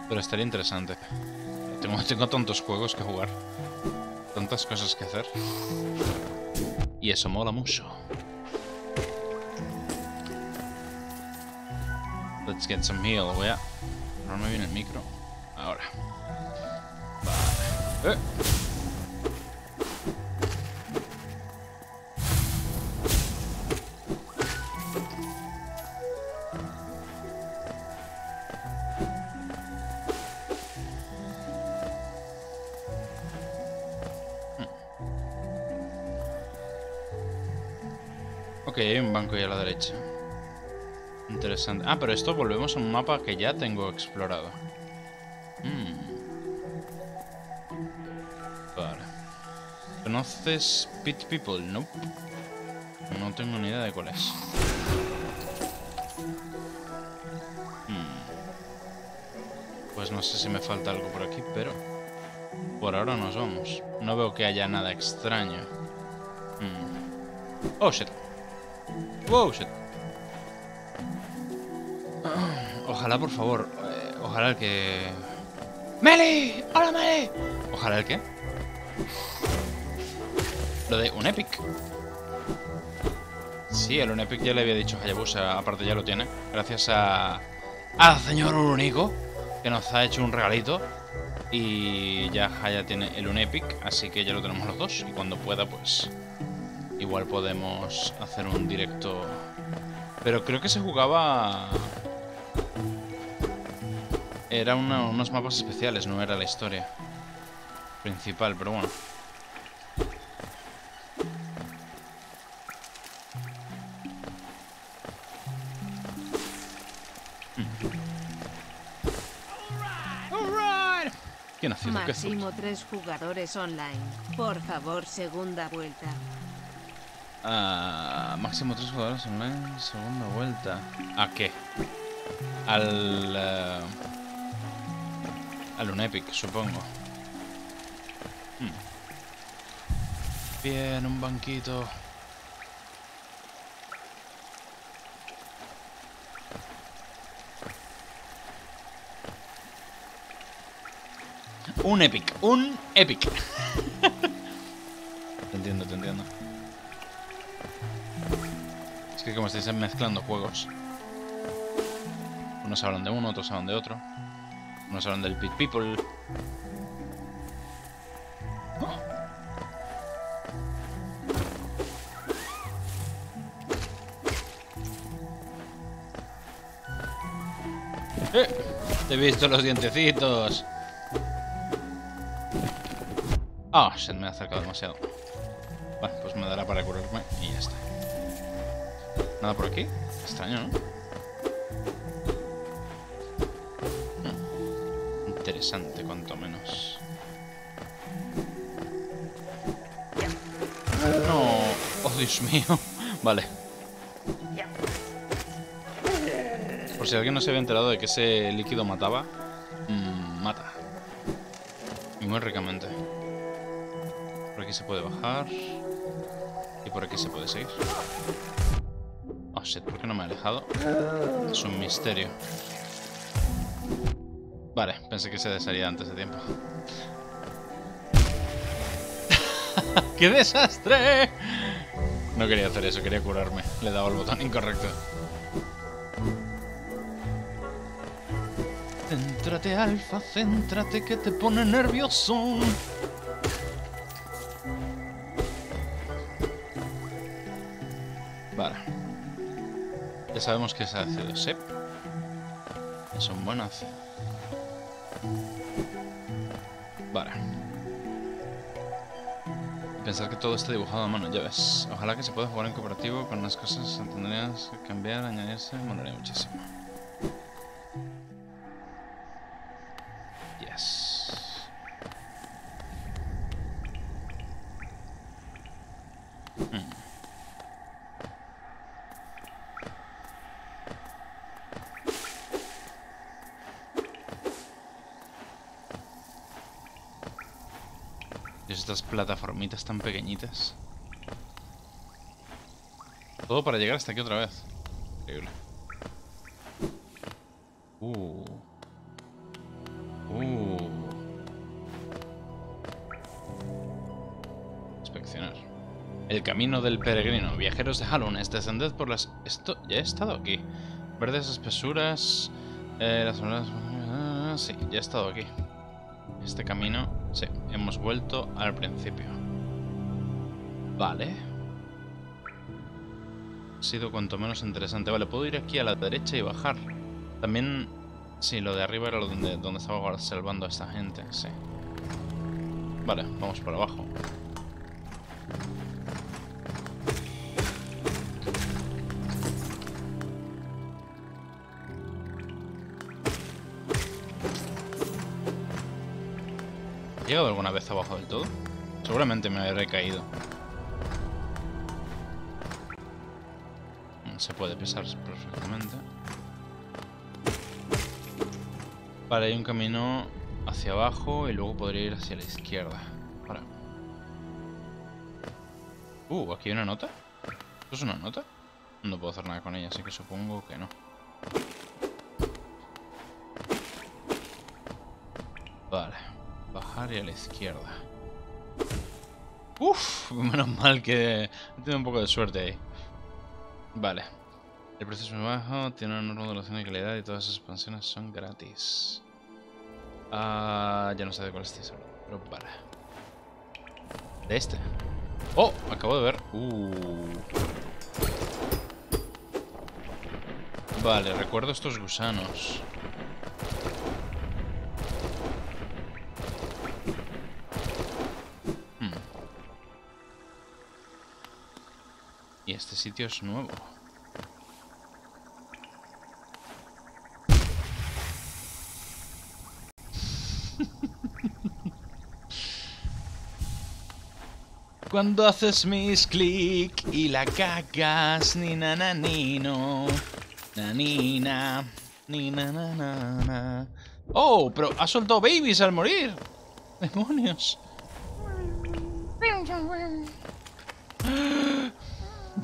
Pero estaría interesante. Tengo, tengo tantos juegos que jugar. Tantas cosas que hacer. Y eso mola mucho. Let's get some heal. Voy a ponerme bien el micro. Ahora. Vale. Eh. Ok, hay un banco ahí a la derecha. Interesante. Ah, pero esto volvemos a un mapa que ya tengo explorado. Mm. Vale. ¿Conoces Pit People? No. No tengo ni idea de cuál es. Mm. Pues no sé si me falta algo por aquí, pero... Por ahora nos vamos. No veo que haya nada extraño. Mm. Oh, shit. Wow, shit. Ojalá, por favor. eh, ojalá el que... ¡Meli! ¡Hola, Meli! Ojalá el que... Lo de un Epic. Sí, el un Epic ya le había dicho a Hayabusa, aparte ya lo tiene. Gracias a... Al señor Único, que nos ha hecho un regalito. Y ya Haya tiene el un Epic, así que ya lo tenemos los dos. Y cuando pueda, pues... Igual podemos hacer un directo... Pero creo que se jugaba... Era una- unos mapas especiales, no era la historia principal, pero bueno. ¿Quién ha sido? Máximo tres jugadores online. Por favor, segunda vuelta. Ah, máximo tres jugadores online, segunda vuelta. ¿A qué? al... eh, al Unepic, supongo. Hmm. Bien, un banquito. Un Epic, un Epic. te entiendo, te entiendo. Es que como estáis mezclando juegos, unos hablan de uno, otros hablan de otro. Unos hablan del Pit People. ¡Eh! Te he visto los dientecitos. Ah, se me ha acercado demasiado. Bueno, pues me dará para curarme y ya está. Nada por aquí. Extraño, ¿no? Interesante, cuanto menos. No. Oh, Dios mío. Vale. Por si alguien no se había enterado de que ese líquido mataba, mm, mata. Y muy ricamente. Por aquí se puede bajar. Y por aquí se puede seguir. Oh shit, ¿por qué no me he alejado? Es un misterio. Pensé que se desharía antes de tiempo. ¡Qué desastre! No quería hacer eso, quería curarme. Le he dado el botón incorrecto. Céntrate, Alfa, céntrate que te pone nervioso. Vale. Ya sabemos que es ácido SEP. Es un buen ácido. Pensar que todo está dibujado a mano, ya ves. Ojalá que se pueda jugar en cooperativo con las cosas se tendrían que cambiar, añadirse, molaría muchísimo. Tan pequeñitas. Todo para llegar hasta aquí otra vez. Increíble. Uh. Uh. Inspeccionar. El camino del peregrino. Viajeros de Hallownest, descended por las... Esto... Ya he estado aquí. Verdes espesuras... Eh, las... ah, Sí, ya he estado aquí. Este camino... Sí, hemos vuelto al principio. Vale. Ha sido cuanto menos interesante. Vale, puedo ir aquí a la derecha y bajar. También... Sí, lo de arriba era donde, donde estaba salvando a esta gente, sí. Vale, vamos por abajo. ¿He llegado alguna vez abajo del todo? Seguramente me habré caído. Se puede pisar perfectamente. Vale, hay un camino hacia abajo y luego podría ir hacia la izquierda. Para. Uh, aquí hay una nota. ¿Esto es una nota? No puedo hacer nada con ella, así que supongo que no. Vale. Bajar y a la izquierda. Uf, menos mal que he tenido un poco de suerte ahí. Vale. El precio es muy bajo, tiene una enorme duración y calidad y todas las expansiones son gratis. Ah, ya no sé de cuál estáis hablando, pero vale. De este. Oh, acabo de ver. Uh. Vale, recuerdo estos gusanos. Y este sitio es nuevo. Cuando haces mis clic y la cagas, ni na na ni no, na ni. ¡Oh! Pero ha soltado babies al morir. ¡Demonios!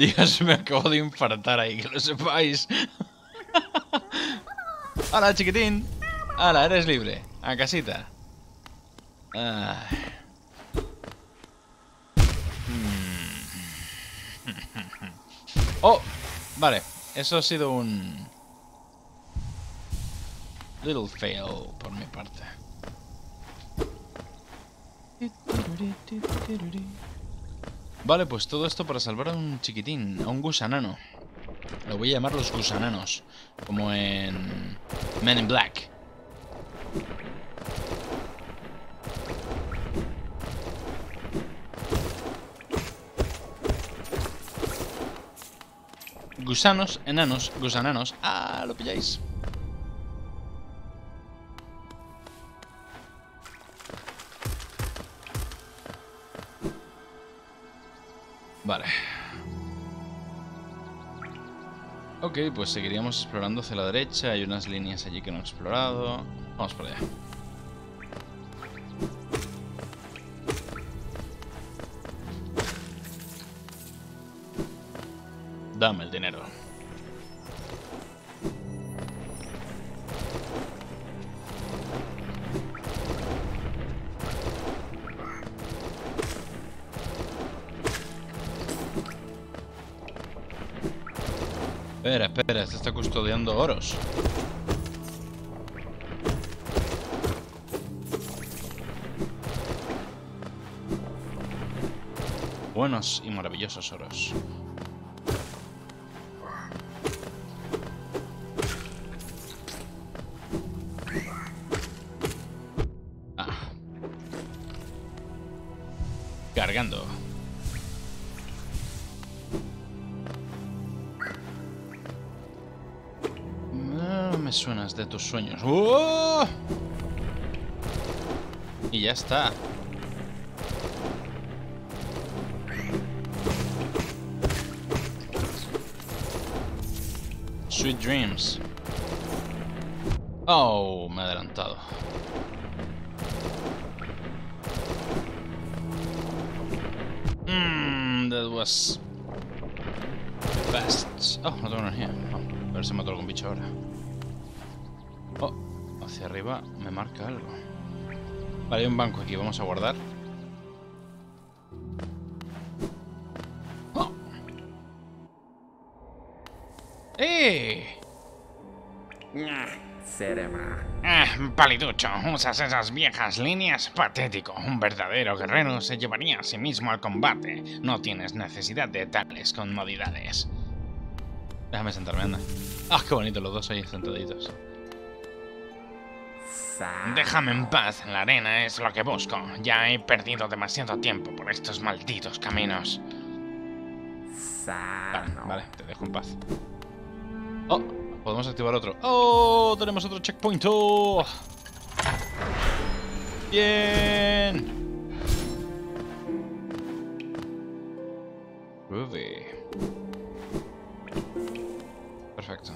Dios, me acabo de infartar ahí, que lo sepáis. ¡Hola, chiquitín! ¡Hala, eres libre! A casita. ¡Oh! Vale, eso ha sido un... Little fail por mi parte. Vale, pues todo esto para salvar a un chiquitín, a un gusanano. Lo voy a llamar los gusananos, como en Men in Black. Gusanos, enanos, gusananos. Ah, lo pilláis. Vale. Ok, pues seguiríamos explorando hacia la derecha. Hay unas líneas allí que no he explorado. Vamos por allá. Dame el dinero. Espera, espera, se está custodiando oros. Buenos y maravillosos oros. De tus sueños. ¡Oh! Y ya está. Sweet dreams. Oh, me he adelantado. Mmm, that was fast. Oh, no tengo energía. Oh, a ver si mato algún bicho ahora. Hacia arriba me marca algo. Vale, hay un banco aquí, vamos a guardar. Oh. ¡Eh! Ah, paliducho, usas esas viejas líneas. Patético, un verdadero guerrero se llevaría a sí mismo al combate. No tienes necesidad de tales comodidades. Déjame sentarme, anda. Ah, qué bonito los dos ahí sentaditos. Déjame en paz, la arena es lo que busco. Ya he perdido demasiado tiempo por estos malditos caminos. Vale, vale, te dejo en paz. Oh, podemos activar otro. Oh, tenemos otro checkpoint. Oh. Bien. Groovy. Perfecto.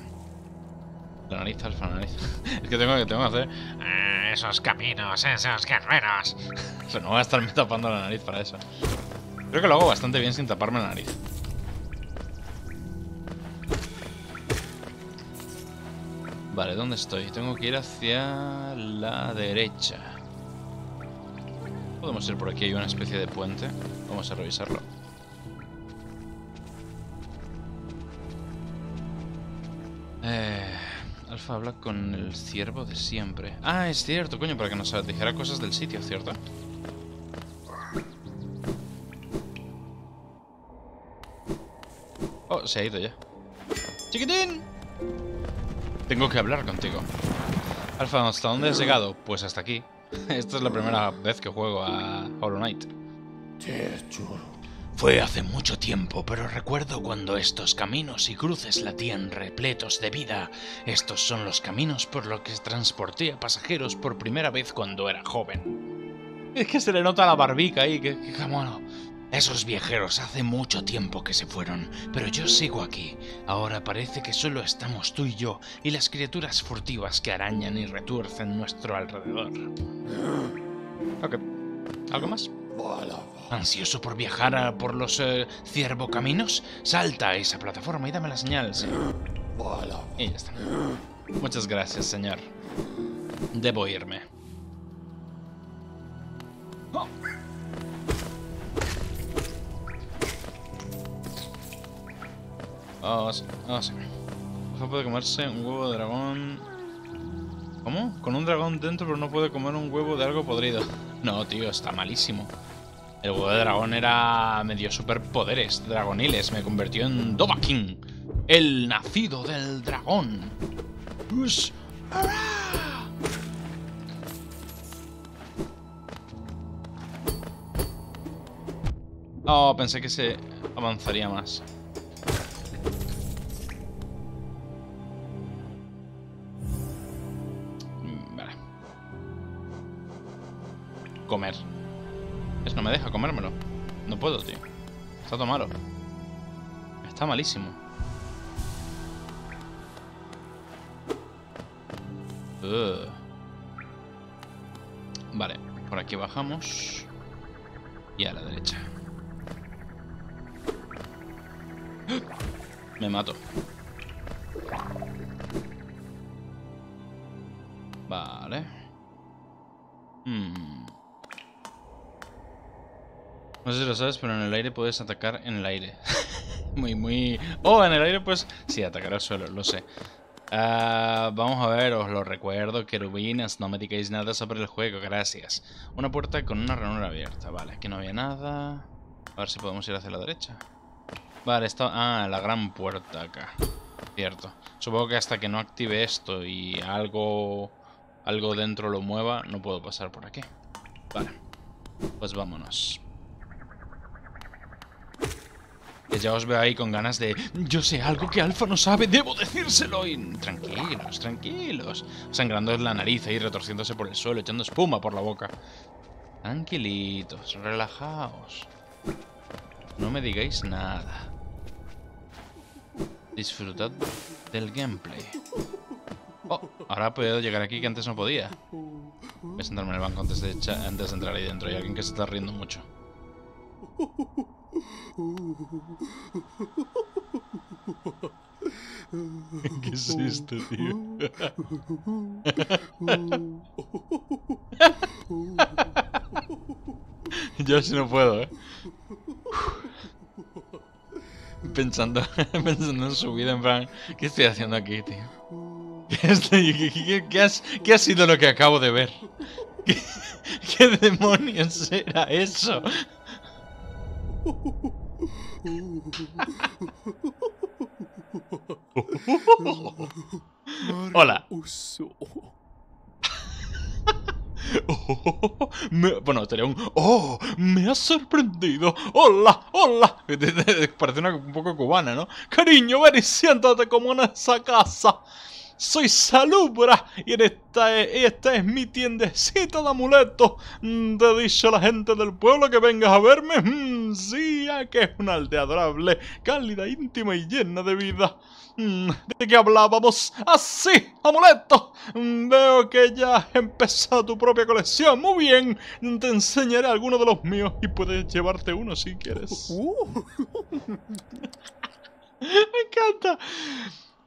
La nariz, alfa, la nariz. es que tengo que tengo que hacer. Ah, esos caminos, esos guerreros. Pero no voy a estarme tapando la nariz para eso. Creo que lo hago bastante bien sin taparme la nariz. Vale, ¿dónde estoy? Tengo que ir hacia la derecha. Podemos ir por aquí, hay una especie de puente. Vamos a revisarlo. Eh, Habla con el ciervo de siempre. Ah, es cierto, coño, para que nos dijera cosas del sitio, ¿cierto? Oh, se ha ido ya. ¡Chiquitín! Tengo que hablar contigo. Alfa, ¿hasta dónde has llegado? Pues hasta aquí. Esta es la primera vez que juego a Hollow Knight. Fue hace mucho tiempo, pero recuerdo cuando estos caminos y cruces latían repletos de vida. Estos son los caminos por los que transporté a pasajeros por primera vez cuando era joven. Es que se le nota la barbica ahí, que, que mono. Esos viajeros hace mucho tiempo que se fueron, pero yo sigo aquí. Ahora parece que solo estamos tú y yo y las criaturas furtivas que arañan y retuercen nuestro alrededor. Ok. ¿Algo más? ¿Ansioso por viajar a- por los eh, ciervocaminos? Salta a esa plataforma y dame la señal. Y ya está. Muchas gracias, señor. Debo irme. Oh, sí. Oh, sí. Ojo puede comerse un huevo de dragón. ¿Cómo? Con un dragón dentro, pero no puede comer un huevo de algo podrido. No, tío, está malísimo. El huevo de dragón era. me dio superpoderes dragoniles. Me convirtió en Dovahkiin, el nacido del dragón. Pues. Oh, pensé que se avanzaría más. Mm, Vale. Comer. Es no me deja comérmelo. No puedo, tío. Está todo malo. Está malísimo. Vale, por aquí bajamos. Y a la derecha. Me mato. Vale. Hmm. No sé si lo sabes, pero en el aire puedes atacar en el aire. muy, muy... Oh, en el aire pues... Sí, atacar al suelo, lo sé. Ah, vamos a ver, os lo recuerdo, querubinas, no me digáis nada sobre el juego, gracias. Una puerta con una ranura abierta, vale, aquí no había nada. A ver si podemos ir hacia la derecha. Vale, está... Ah, la gran puerta acá. Cierto. Supongo que hasta que no active esto y algo... Algo dentro lo mueva, no puedo pasar por aquí. Vale. Pues vámonos. Ya os veo ahí con ganas de... Yo sé algo que Alfa no sabe, debo decírselo. Y tranquilos, tranquilos. Sangrando la nariz ahí, retorciéndose por el suelo, echando espuma por la boca. Tranquilitos, relajaos. No me digáis nada. Disfrutad del gameplay. Oh, ahora puedo llegar aquí que antes no podía. Voy a sentarme en el banco antes de, antes de entrar ahí dentro. Hay alguien que se está riendo mucho. ¿Qué es esto, tío? Yo sí no puedo, ¿eh? Pensando, pensando en su vida, en plan, ¿qué estoy haciendo aquí, tío? ¿Qué, qué- qué- qué has- ha sido lo que acabo de ver? ¿Qué, qué demonios era eso? Hola. Oh, me- bueno, tenía un... ¡Oh! ¡Me has sorprendido! ¡Hola! ¡Hola! Parece una un poco cubana, ¿no? Cariño, ven y siéntate como en esa casa. Soy Salubra y en esta, es- esta es mi tiendecita de amuletos. Mm, Te dicho a la gente del pueblo que vengas a verme. Mm, sí, ya que es una aldea adorable, cálida, íntima y llena de vida. Mm, ¿De qué hablábamos? ¡Así! ¡Amuletos! Mm, Veo que ya has empezado tu propia colección. Muy bien. Te enseñaré algunos de los míos y puedes llevarte uno si quieres. Me encanta.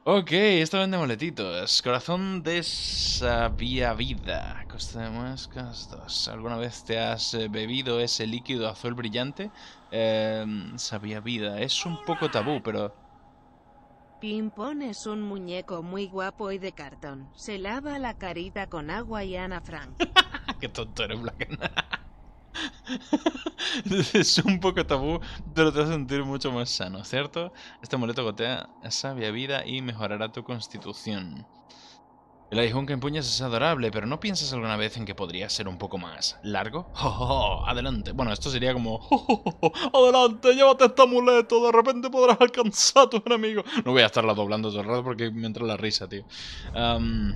Ok, esto vende moletitos. Corazón de sabia vida. Costa de muescas 2. ¿Alguna vez te has eh, bebido ese líquido azul brillante? Eh, sabia vida. Es un poco tabú, pero... Pimpón es un muñeco muy guapo y de cartón. Se lava la carita con agua y Ana Frank. Qué tonto eres, Black. es un poco tabú, pero te a sentir mucho más sano, ¿cierto? Este amuleto gotea sabia vida y mejorará tu constitución. El aguijón que empuñas es adorable, pero ¿no piensas alguna vez en que podría ser un poco más largo? Adelante. Bueno, esto sería como... Adelante, llévate este amuleto, de repente podrás alcanzar a tus enemigos. No voy a estarla doblando todo el rato porque me entra la risa, tío. Am,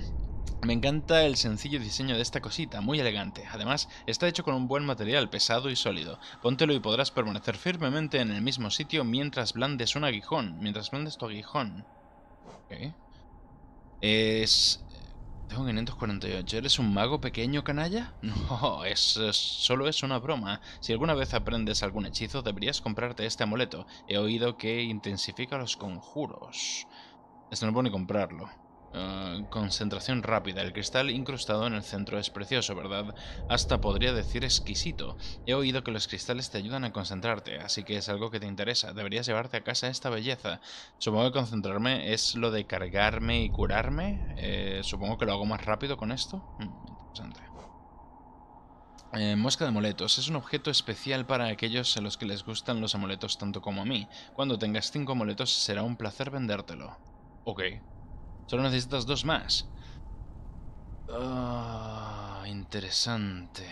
Me encanta el sencillo diseño de esta cosita, muy elegante. Además, está hecho con un buen material, pesado y sólido. Póntelo y podrás permanecer firmemente en el mismo sitio mientras blandes un aguijón. Mientras blandes tu aguijón. Ok. Es... Tengo 548. ¿Eres un mago pequeño, canalla? No, es, es- solo es una broma. Si alguna vez aprendes algún hechizo, deberías comprarte este amuleto. He oído que intensifica los conjuros. Esto no puedo ni comprarlo. Ah, concentración rápida. El cristal incrustado en el centro es precioso, ¿verdad? Hasta podría decir exquisito. He oído que los cristales te ayudan a concentrarte, así que es algo que te interesa. Deberías llevarte a casa esta belleza. Supongo que concentrarme es lo de cargarme y curarme. Eh, supongo que lo hago más rápido con esto. Mm, interesante. Eh, mosca de amuletos. Es un objeto especial para aquellos a los que les gustan los amuletos tanto como a mí. Cuando tengas cinco amuletos será un placer vendértelo. Ok. Solo necesitas dos más. Ah, interesante.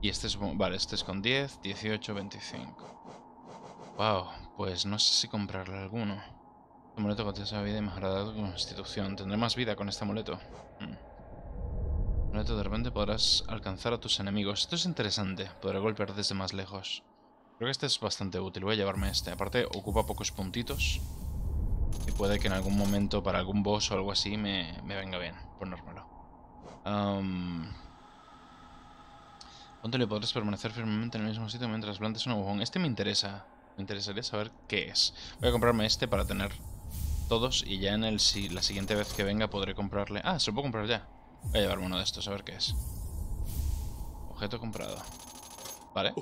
Y este es... Vale, este es con 10, 18, 25. Wow, pues no sé si comprarle alguno. Este amuleto la vida y mejorará tu constitución. Tendré más vida con este amuleto. Hmm. Amuleto, de repente podrás alcanzar a tus enemigos. Esto es interesante. Podré golpear desde más lejos. Creo que este es bastante útil. Voy a llevarme este. Aparte, ocupa pocos puntitos. Y puede que en algún momento para algún boss o algo así me, me venga bien ponérmelo. Um, Póntelo y podrás permanecer firmemente en el mismo sitio mientras plantes un agujón. Este me interesa. Me interesaría saber qué es. Voy a comprarme este para tener todos y ya en el si la siguiente vez que venga podré comprarle... Ah, se lo puedo comprar ya. Voy a llevarme uno de estos a ver qué es. Objeto comprado. Vale.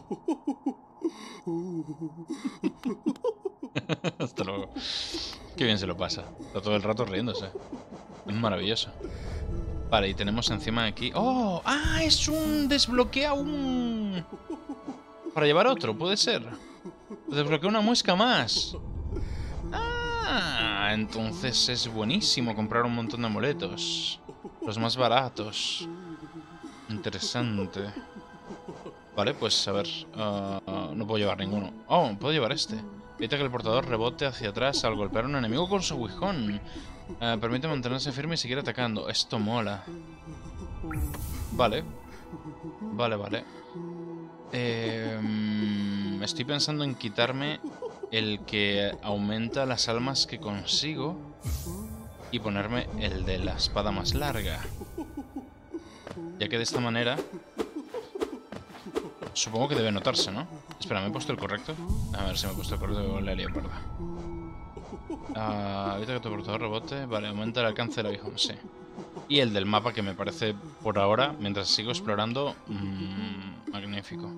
Hasta luego. Qué bien se lo pasa. Está todo el rato riéndose. Es maravilloso. Vale, y tenemos encima aquí... ¡Oh! ¡Ah! Es un... Desbloquea un... Para llevar otro, puede ser. Desbloquea una muesca más. Ah, entonces es buenísimo comprar un montón de amuletos. Los más baratos. Interesante. Vale, pues a ver. ah, ah, no puedo llevar ninguno. Oh, puedo llevar este. Evita que el portador rebote hacia atrás al golpear a un enemigo con su aguijón. Ah, permite mantenerse firme y seguir atacando. Esto mola. Vale. Vale, vale. Eh, mm, estoy pensando en quitarme el que aumenta las almas que consigo y ponerme el de la espada más larga. Ya que de esta manera... Supongo que debe notarse, ¿no? Espera, ¿me he puesto el correcto? A ver si me he puesto el correcto, la lié parda. Ah, evita que tu portador rebote. Vale, aumenta el alcance del aguijón, sí. Y el del mapa que me parece, por ahora, mientras sigo explorando, mm, magnífico.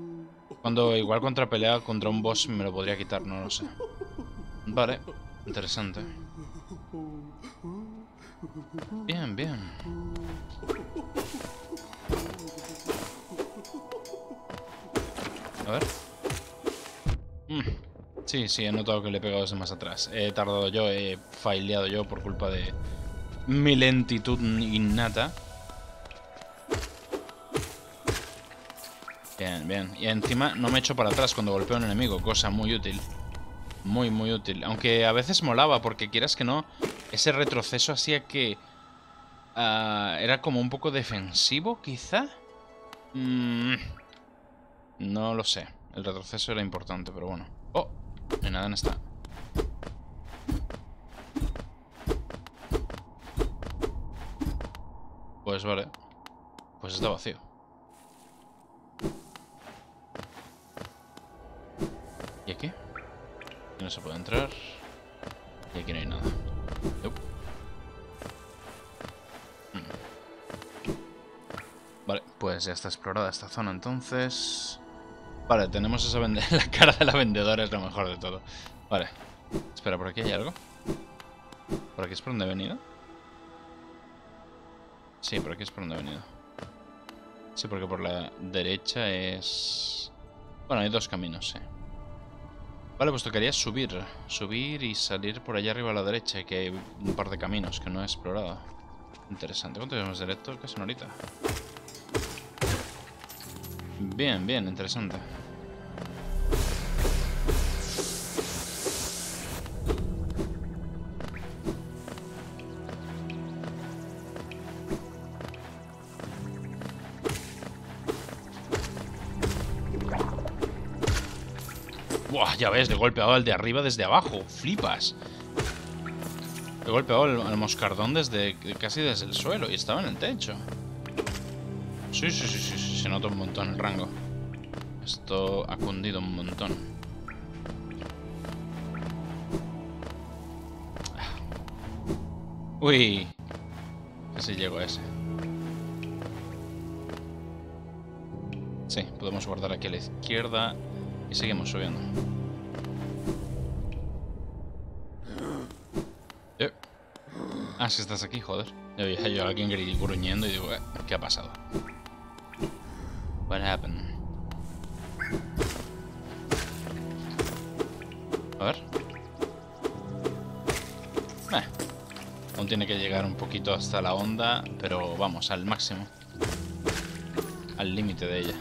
Cuando igual contra pelea contra un boss me lo podría quitar, no lo sé. Vale, interesante. Bien, bien. Sí, sí, he notado que le he pegado desde más atrás. He tardado yo, he faileado yo por culpa de mi lentitud innata. Bien, bien. Y encima no me echo para atrás cuando golpeo a un enemigo, cosa muy útil. Muy, muy útil. Aunque a veces molaba, porque quieras que no, ese retroceso hacía que... ah, era como un poco defensivo, quizá. Mm, no lo sé. El retroceso era importante, pero bueno. No nada en esta. Pues vale. Pues está vacío. ¿Y aquí? No se puede entrar. Y aquí no hay nada. Nope. Mm. Vale, pues ya está explorada esta zona entonces. Vale, tenemos esa la cara de la vendedora, es lo mejor de todo. Vale. Espera, ¿por aquí hay algo? ¿Por aquí es por donde he venido? Sí, por aquí es por donde he venido. Sí, porque por la derecha es... Bueno, hay dos caminos, sí. Vale, pues tocaría subir. Subir y salir por allá arriba a la derecha, que hay un par de caminos que no he explorado. Interesante. ¿Cuánto llevamos de directo? Casi una horita. Bien, bien, interesante. Buah, ya ves, le he golpeado al de arriba desde abajo. Flipas. Le he golpeado al, al moscardón desde casi desde el suelo y estaba en el techo. sí, sí, sí. sí se nota un montón el rango. Esto ha cundido un montón. Uy. Casi llego a ese. Sí, podemos guardar aquí a la izquierda y seguimos subiendo. Eh. Ah, si estás aquí, joder. Yo veía yo alguien gruñendo y digo, eh, ¿qué ha pasado? Poquito hasta la onda, pero vamos, al máximo. Al límite de ella.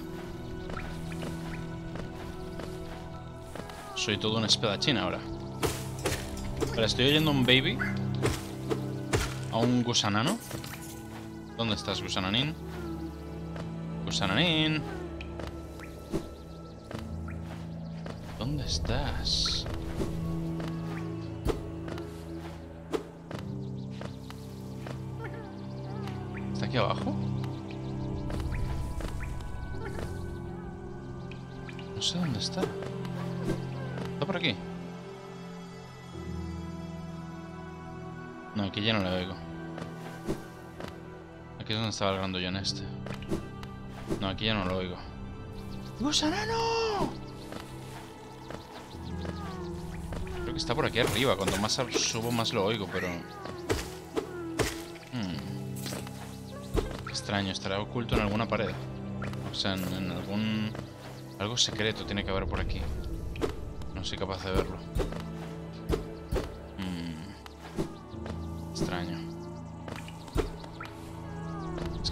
Soy todo un espadachín ahora. Vale, estoy oyendo un baby. A un gusanano. ¿Dónde estás, gusananín? Gusananín. ¿Dónde estás? Aquí ya no le oigo. Aquí es donde estaba el grandullón este. No, aquí ya no lo oigo. ¡Gusanano! Creo que está por aquí arriba. Cuanto más subo, más lo oigo, pero... Hmm. Extraño. Estará oculto en alguna pared. O sea, en, en algún... Algo secreto tiene que haber por aquí. No soy capaz de verlo.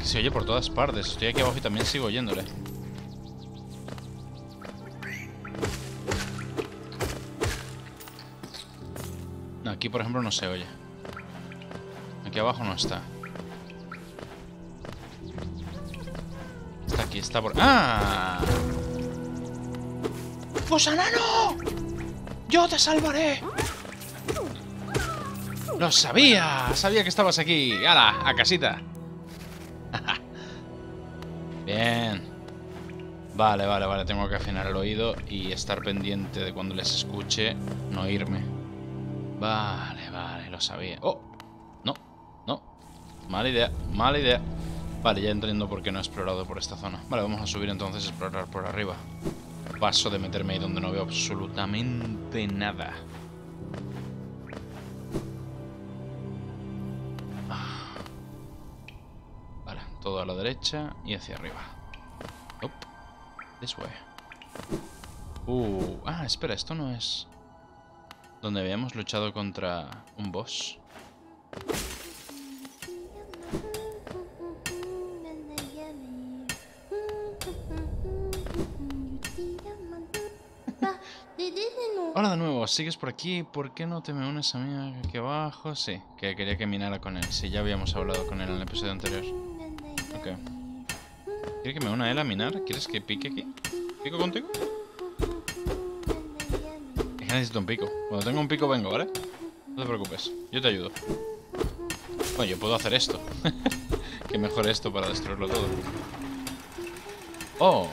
Se oye por todas partes. Estoy aquí abajo y también sigo oyéndole. Aquí por ejemplo no se oye. Aquí abajo no está. Está aquí, está por... ¡Ah! ¡Gusanano! ¡Yo te salvaré! ¡Lo sabía! Sabía que estabas aquí. ¡Hala! ¡A casita! Vale, vale, vale. Tengo que afinar el oído y estar pendiente de cuando les escuche no irme. Vale, vale, lo sabía. ¡Oh! No, no. Mala idea, mala idea. Vale, ya entiendo por qué no he explorado por esta zona. Vale, vamos a subir entonces a explorar por arriba. Paso de meterme ahí donde no veo absolutamente nada. Ah. Vale, todo a la derecha y hacia arriba. This way. Uh, ah, espera, esto no es... Donde habíamos luchado contra un boss. Hola de nuevo, ¿sigues por aquí? ¿Por qué no te me unes a mí aquí abajo? Sí, que quería que minara con él. Sí, ya habíamos hablado con él en el episodio anterior. Ok. ¿Quiere que me una él a minar? ¿Quieres que pique aquí? ¿Pico contigo? Es que necesito un pico. Cuando tenga un pico vengo, ¿vale? No te preocupes, yo te ayudo. Bueno, yo puedo hacer esto. que mejor esto para destruirlo todo. ¡Oh!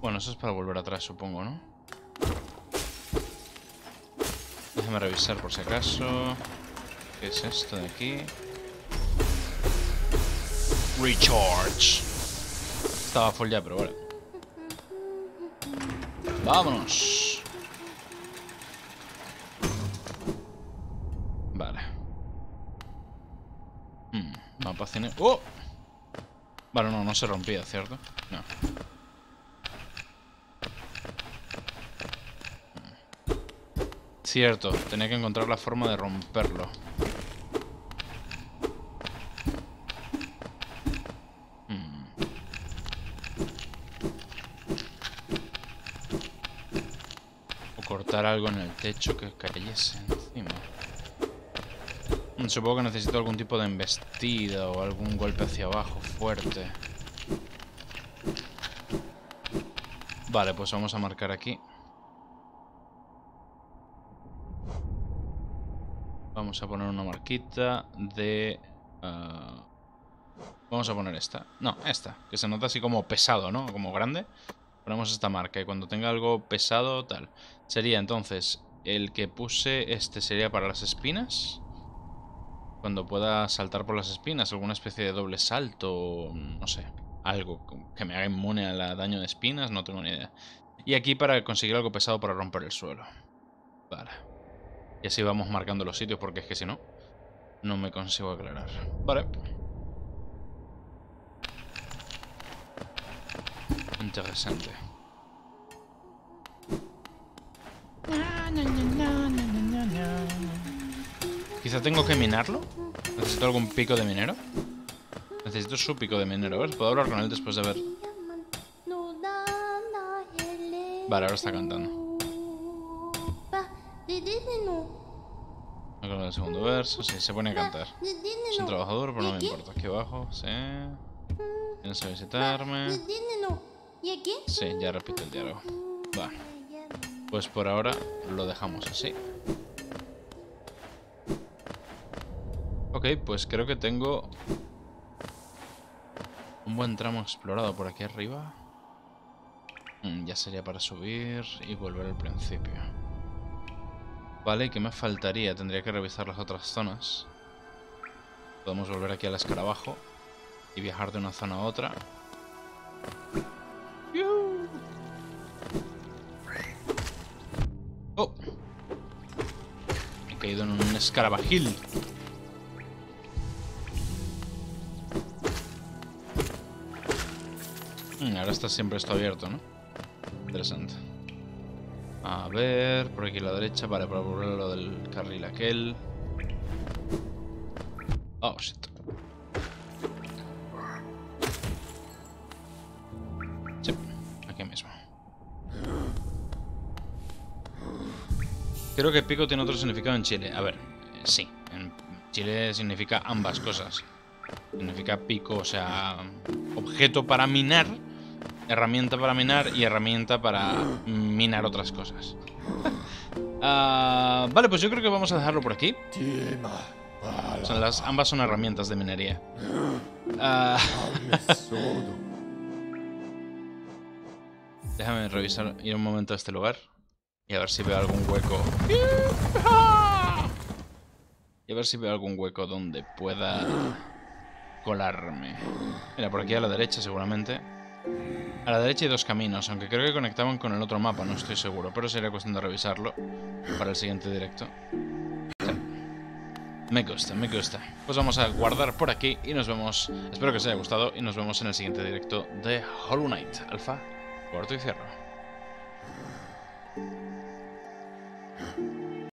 Bueno, eso es para volver atrás, supongo, ¿no? Déjame revisar por si acaso. ¿Qué es esto de aquí? Recharge. Estaba full ya, pero vale. Vámonos. Vale. Hmm, mapa cine. ¡Oh! Vale, no, no se rompía, ¿cierto? No. Cierto, tenía que encontrar la forma de romperlo. Hmm. O cortar algo en el techo que cayese encima. Mm, Supongo que necesito algún tipo de embestida o algún golpe hacia abajo fuerte. Vale, pues vamos a marcar aquí. Vamos a poner una marquita de... ah, vamos a poner esta. No, esta. Que se nota así como pesado, ¿no? Como grande. Esta marca y cuando tenga algo pesado, tal. Sería entonces el que puse este sería para las espinas. Cuando pueda saltar por las espinas, alguna especie de doble salto, no sé, algo que me haga inmune al daño de espinas, no tengo ni idea. Y aquí para conseguir algo pesado para romper el suelo. Vale. Y así vamos marcando los sitios porque es que si no, no me consigo aclarar. Vale. Interesante. Quizá tengo que minarlo. Necesito algún pico de minero. Necesito su pico de minero. A ver, puedo hablar con él después de ver. Vale, ahora está cantando. Con el segundo verso. Sí, se pone a cantar. Es un trabajador, pero no me importa. Aquí abajo, sí. Vienes a visitarme. Sí, ya repito el diálogo. Va. Pues por ahora lo dejamos así. Ok, pues creo que tengo un buen tramo explorado por aquí arriba. Mm, ya sería para subir y volver al principio. Vale, ¿y qué me faltaría? Tendría que revisar las otras zonas. Podemos volver aquí al escarabajo y viajar de una zona a otra. Caído en un escarabajil. Mm, ahora está siempre esto abierto, ¿no? Interesante. A ver, por aquí a la derecha, vale, para volver lo del carril aquel. Oh, shit. Creo que pico tiene otro significado en Chile. A ver, eh, sí. En Chile significa ambas cosas. Significa pico, o sea, objeto para minar, herramienta para minar y herramienta para minar otras cosas. Ah, vale, pues yo creo que vamos a dejarlo por aquí. Son las, ambas son herramientas de minería. Ah, déjame revisar, ir un momento a este lugar y a ver si veo algún hueco. Y a ver si veo algún hueco donde pueda colarme. Mira, por aquí a la derecha seguramente. A la derecha hay dos caminos, aunque creo que conectaban con el otro mapa, no estoy seguro. Pero sería cuestión de revisarlo para el siguiente directo. Me gusta, me gusta. Pues vamos a guardar por aquí y nos vemos... Espero que os haya gustado y nos vemos en el siguiente directo de Hollow Knight Alpha. Corto y cierro.